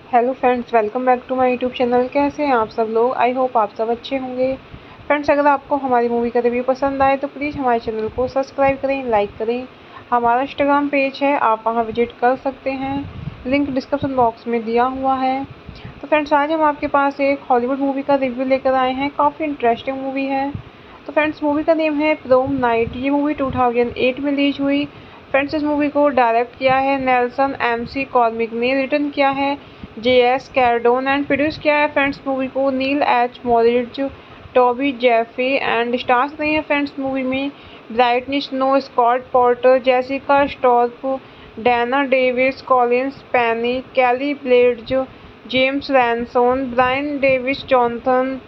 Hello friends welcome back to my YouTube channel कैसे हैं आप सब लोग? I hope आप सब अच्छे होंगे। Friends अगर आपको हमारी मूवी का रिव्यू पसंद आए तो प्लीज़ हमारे चैनल को सब्सक्राइब करें लाइक करें। हमारा इंस्टाग्राम पेज है, आप वहाँ विज़िट कर सकते हैं। लिंक डिस्क्रिप्शन बॉक्स में दिया हुआ है। तो फ्रेंड्स आज हम आपके पास एक हॉलीवुड मूवी का रिव्यू लेकर आए हैं। काफ़ी इंटरेस्टिंग मूवी है। तो फ्रेंड्स मूवी का नेम है प्रोम नाइट ये मूवी 2008 में रिलीज़ हुई। फ्रेंड्स इस मूवी को डायरेक्ट किया है नेल्सन एम सी कॉर्मिक ने। रिटर्न किया है। J S Cardone and produce किया है फ्रेंड्स मूवी को Neal H Moritz Toby Jaffe and stars नहीं है फ्रेंड्स मूवी में Brittany Snow Scott Porter Jessica Stroup Dana Davis Collins Pennie Kelly Blatz James Ransone Brianne Davis Jonathan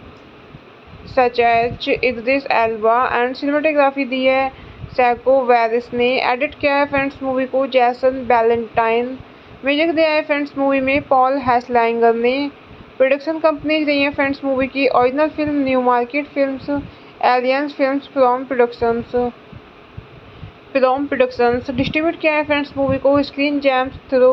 सचैच Idris Elba and cinematography दी है psycho Vries ने। Edit किया है friends movie को जैसन बैलेंटाइन म्यूज़िक दिया है फ्रेंड्स मूवी में पॉल हैसलैंगर ने प्रोडक्शन कंपनीज़ रही है फ्रेंड्स मूवी की Original Film Newmarket Films Alliance Films from productions film productions distribute किया है फ्रेंड्स मूवी को Screen Gems through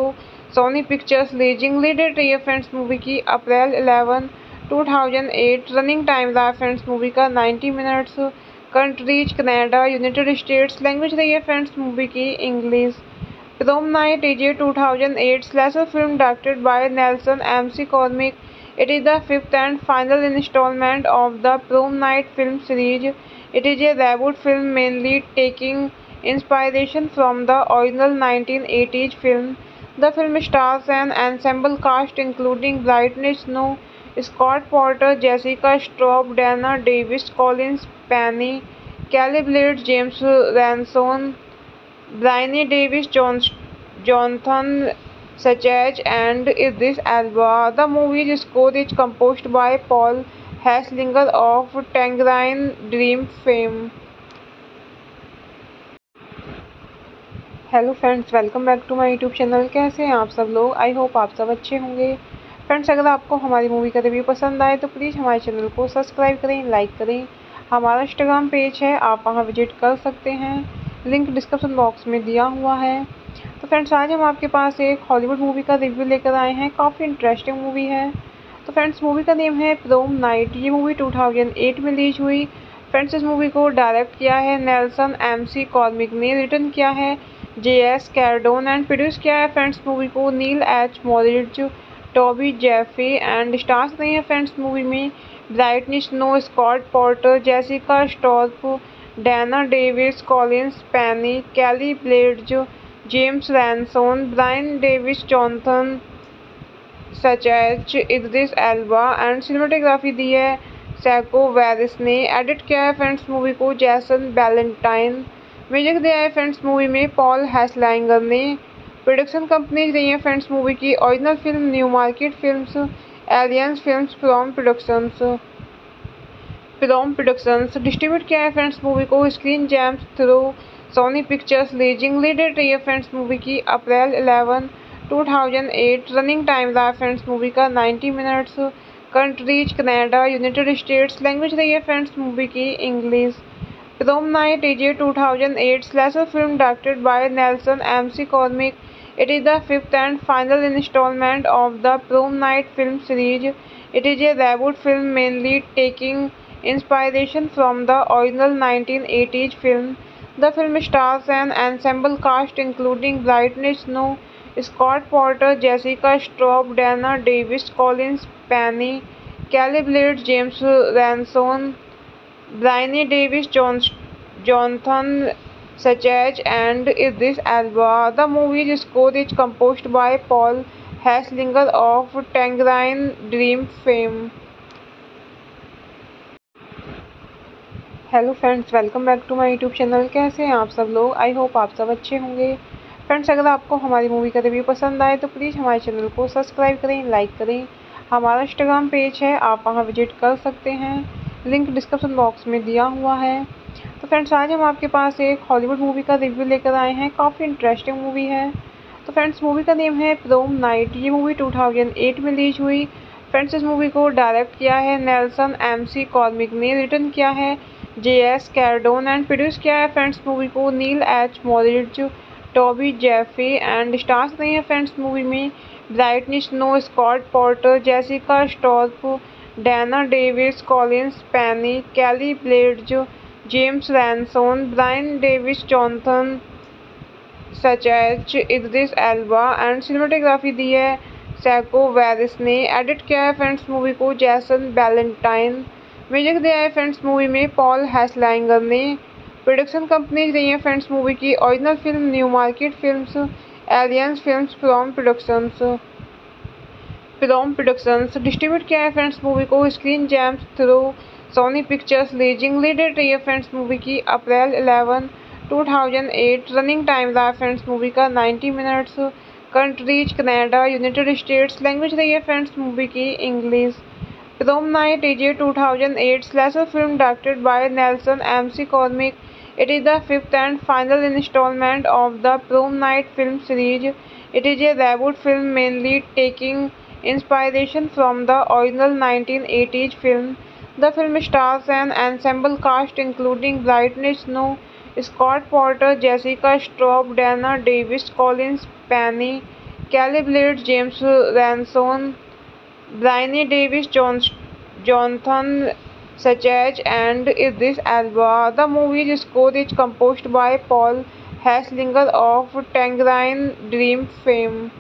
Sony Pictures leasing leaded रही है फ्रेंड्स मूवी की अप्रैल 11 2008 रनिंग टाइम रहा फ्रेंड्स मूवी का 90 minutes countries Canada United States language रही है फ्रेंड्स मूवी की English Prom Night AJ 2008 slasher film directed by Nelson MC Cormick. It is the fifth and final installment of the Prom Night film series. It is a reboot film mainly taking inspiration from the original 1980s film. The film stars an ensemble cast including Brittany Snow, Scott Porter, Jessica Straub, Dana Davis, Collins Penny, Kelly Blade, James Ranson, Bryony Davis, Jonathan Sachs, and Idris Elba. The movie's score is composed by Paul Hesslinger of Tangerine Dream fame. Hello friends welcome back to my YouTube channel कैसे हैं आप सब लोग I hope आप सब अच्छे होंगे friends अगर आपको हमारी मूवी का रिव्यू पसंद आए तो प्लीज़ हमारे चैनल को सब्सक्राइब करें लाइक करें हमारा इंस्टाग्राम पेज है आप वहाँ विज़िट कर सकते हैं लिंक डिस्क्रिप्शन बॉक्स में दिया हुआ है। तो फ्रेंड्स, आज हम आपके पास एक हॉलीवुड मूवी का रिव्यू लेकर आए हैं। काफ़ी इंटरेस्टिंग मूवी है। तो फ्रेंड्स मूवी का नेम है प्रोम नाइट ये मूवी 2008 में रिलीज़ हुई। फ्रेंड्स, इस मूवी को डायरेक्ट किया है नेल्सन एम सी कॉर्मिक ने। रिटर्न किया है J S Cardone and produce किया है फ्रेंड्स मूवी को Neal H Moritz Toby Jaffe and stars नहीं है फ्रेंड्स मूवी में। Brittany Snow Scott Porter Jessica Stroup Dana Davis Collins Pennie Kelly Blatz James Ransone Brianne Davis Jonathan सचैच Idris Elba and cinematography दी है psycho Vries ने। Edit किया है friends movie को जैसन वैलेंटाइन म्यूज़िक दिया है फ्रेंड्स मूवी में पॉल हैसलैंगर ने। प्रोडक्शन कंपनी रही है फ्रेंड्स मूवी की original film New Market Films Alliance Films from productions film productions distribute किया है फ्रेंड्स मूवी को। Screen Gems through Sony Pictures leasing leaded रही है फ्रेंड्स मूवी की। अप्रैल एलेवन 2008 रनिंग टाइम रहा फ्रेंड्स मूवी का। 90 minutes countries Canada, United States language रही है फ्रेंड्स मूवी की English. Prom Night is a two thousand film directed by Nelson M C Cormick it is the fifth and final instalment of the Prom Night film series it is a reboot film mainly taking inspiration from the original 1980s film. The film stars an ensemble cast including Brittany Snow, Scott Porter, Jessica Straub, Dana Davis, Collins Penny, Kelly Blades, James Ranson, Bryony Davis John, Jonathan Sachech and Idris Elba. The movie's score is composed by Paul Haslinger of Tangerine Dream fame. Hello friends welcome back to my YouTube channel कैसे हैं आप सब लोग? I hope आप सब अच्छे होंगे। Friends अगर आपको हमारी मूवी का रिव्यू पसंद आए तो प्लीज़ हमारे चैनल को सब्सक्राइब करें लाइक करें। हमारा इंस्टाग्राम पेज है, आप वहाँ विज़िट कर सकते हैं। लिंक डिस्क्रिप्शन बॉक्स में दिया हुआ है। तो फ्रेंड्स आज हम आपके पास एक हॉलीवुड मूवी का रिव्यू लेकर आए हैं। काफ़ी इंटरेस्टिंग मूवी है। तो फ्रेंड्स मूवी का नेम है प्रोम नाइट ये मूवी 2008 में रिलीज़ हुई। फ्रेंड्स इस मूवी को डायरेक्ट किया है नेल्सन एम सी कॉर्मिक ने। रिटर्न किया है। J S Cardone and produce किया है फ्रेंड्स मूवी को Neal H Moritz Toby Jaffe and stars नहीं है फ्रेंड्स मूवी में Brittany Snow Scott Porter Jessica Stroup Dana Davis Collins Pennie Kelly Blatz James Ransone Brianne Davis Jonathon सचैच H Idris Elba and cinematography दी है psycho Vries ने। Edit किया है friends movie को जैसन बैलेंटाइन म्यूज़िक दिया है फ्रेंड्स मूवी में पॉल हैसलैंगर ने प्रोडक्शन कंपनीज़ रही है फ्रेंड्स मूवी की original film New Market Films Alliance Films from productions film productions distribute किया है फ्रेंड्स मूवी को Screen Gems through Sony Pictures leasing leaded रही है फ्रेंड्स मूवी की अप्रैल 11 2008 रनिंग टाइम रहा फ्रेंड्स मूवी का 90 minutes countries Canada United States language रही है फ्रेंड्स मूवी की English Prom Night AJ 2008 slasher film directed by Nelson M.C. Cormick. It is the fifth and final installment of the Prom Night film series. It is a reboot film mainly taking inspiration from the original 1980s film. The film stars an ensemble cast including Brittany Snow, Scott Porter, Jessica Straub, Dana Davis, Collins Penny, Kelly Blade, James Ranson, Bryony Davis Jonathan Sachech and Idris Elba. The movie's score is composed by Paul Haslinger of Tangerine Dream fame.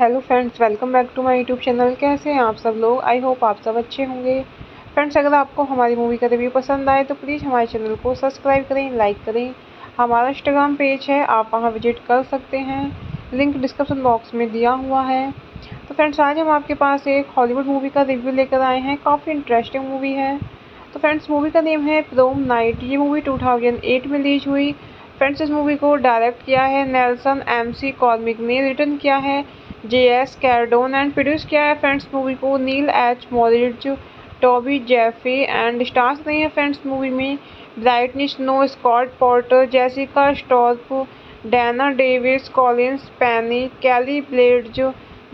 Hello friends welcome back to my YouTube channel कैसे हैं आप सब लोग I hope आप सब अच्छे होंगे friends अगर आपको हमारी मूवी का रिव्यू पसंद आए तो प्लीज़ हमारे चैनल को सब्सक्राइब करें लाइक करें हमारा इंस्टाग्राम पेज है, आप वहाँ विज़िट कर सकते हैं लिंक डिस्क्रिप्शन बॉक्स में दिया हुआ है। तो फ्रेंड्स आज हम आपके पास एक हॉलीवुड मूवी का रिव्यू लेकर आए हैं। काफ़ी इंटरेस्टिंग मूवी है। तो फ्रेंड्स मूवी का नेम है प्रोम नाइट ये मूवी टू में रिलीज़ हुई। फ्रेंड्स इस मूवी को डायरेक्ट किया है नेल्सन एम सी कॉर्मिक ने। रिटर्न किया है J S Cardone and produce किया है फ्रेंड्स मूवी को Neal H Moritz Toby Jaffe and stars नहीं है फ्रेंड्स मूवी में। Brittany Snow, Scott Porter, Jessica Storp, Dana Davis, Collins Penny, Kelly Bledge,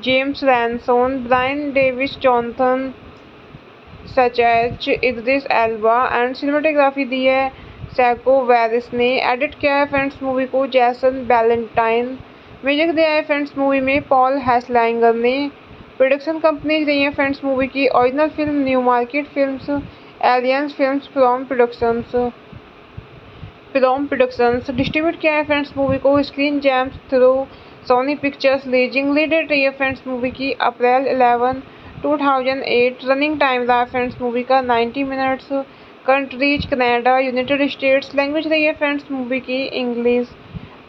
James Ransone Brian Davis Johnson, सचैच Idris Elba and cinematography दी है psycho वैरिस ने। Edit किया है friends movie को जैसन वैलेंटाइन म्यूज़िक दिया है फ्रेंड्स मूवी में पॉल हैसलैंगर ने। प्रोडक्शन कंपनीज़ रही है फ्रेंड्स मूवी की original film New Market Films Alliance Films from productions from productions distribute किया है फ्रेंड्स मूवी को। Screen Gems through Sony Pictures leasing leaded रही है फ्रेंड्स मूवी की। अप्रैल 11 2008 रनिंग टाइम रहा फ्रेंड्स मूवी का। 90 minutes countries Canada, United States language रही है फ्रेंड्स मूवी की English.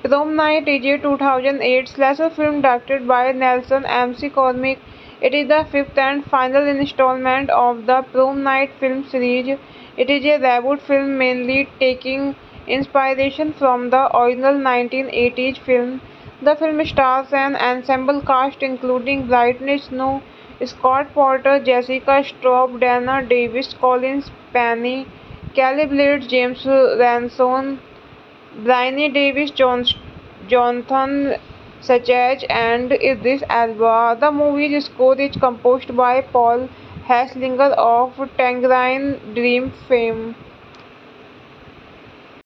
Prom night AJ 2008 slasher film directed by Nelson M C Cormick it is the fifth and final instalment of the Prom Night film series it is a reboot film mainly taking inspiration from the original 1980s film. The film stars an ensemble cast including Brittany Snow, Scott Porter, Jessica Straub, Dana Davis, Collins Penny, Kelly Blades, James Ranson, Bryony Davis, John, Jonathan Sachach, and Idris Elba. The movie's score is composed by Paul Hesslinger of Tangerine Dream fame.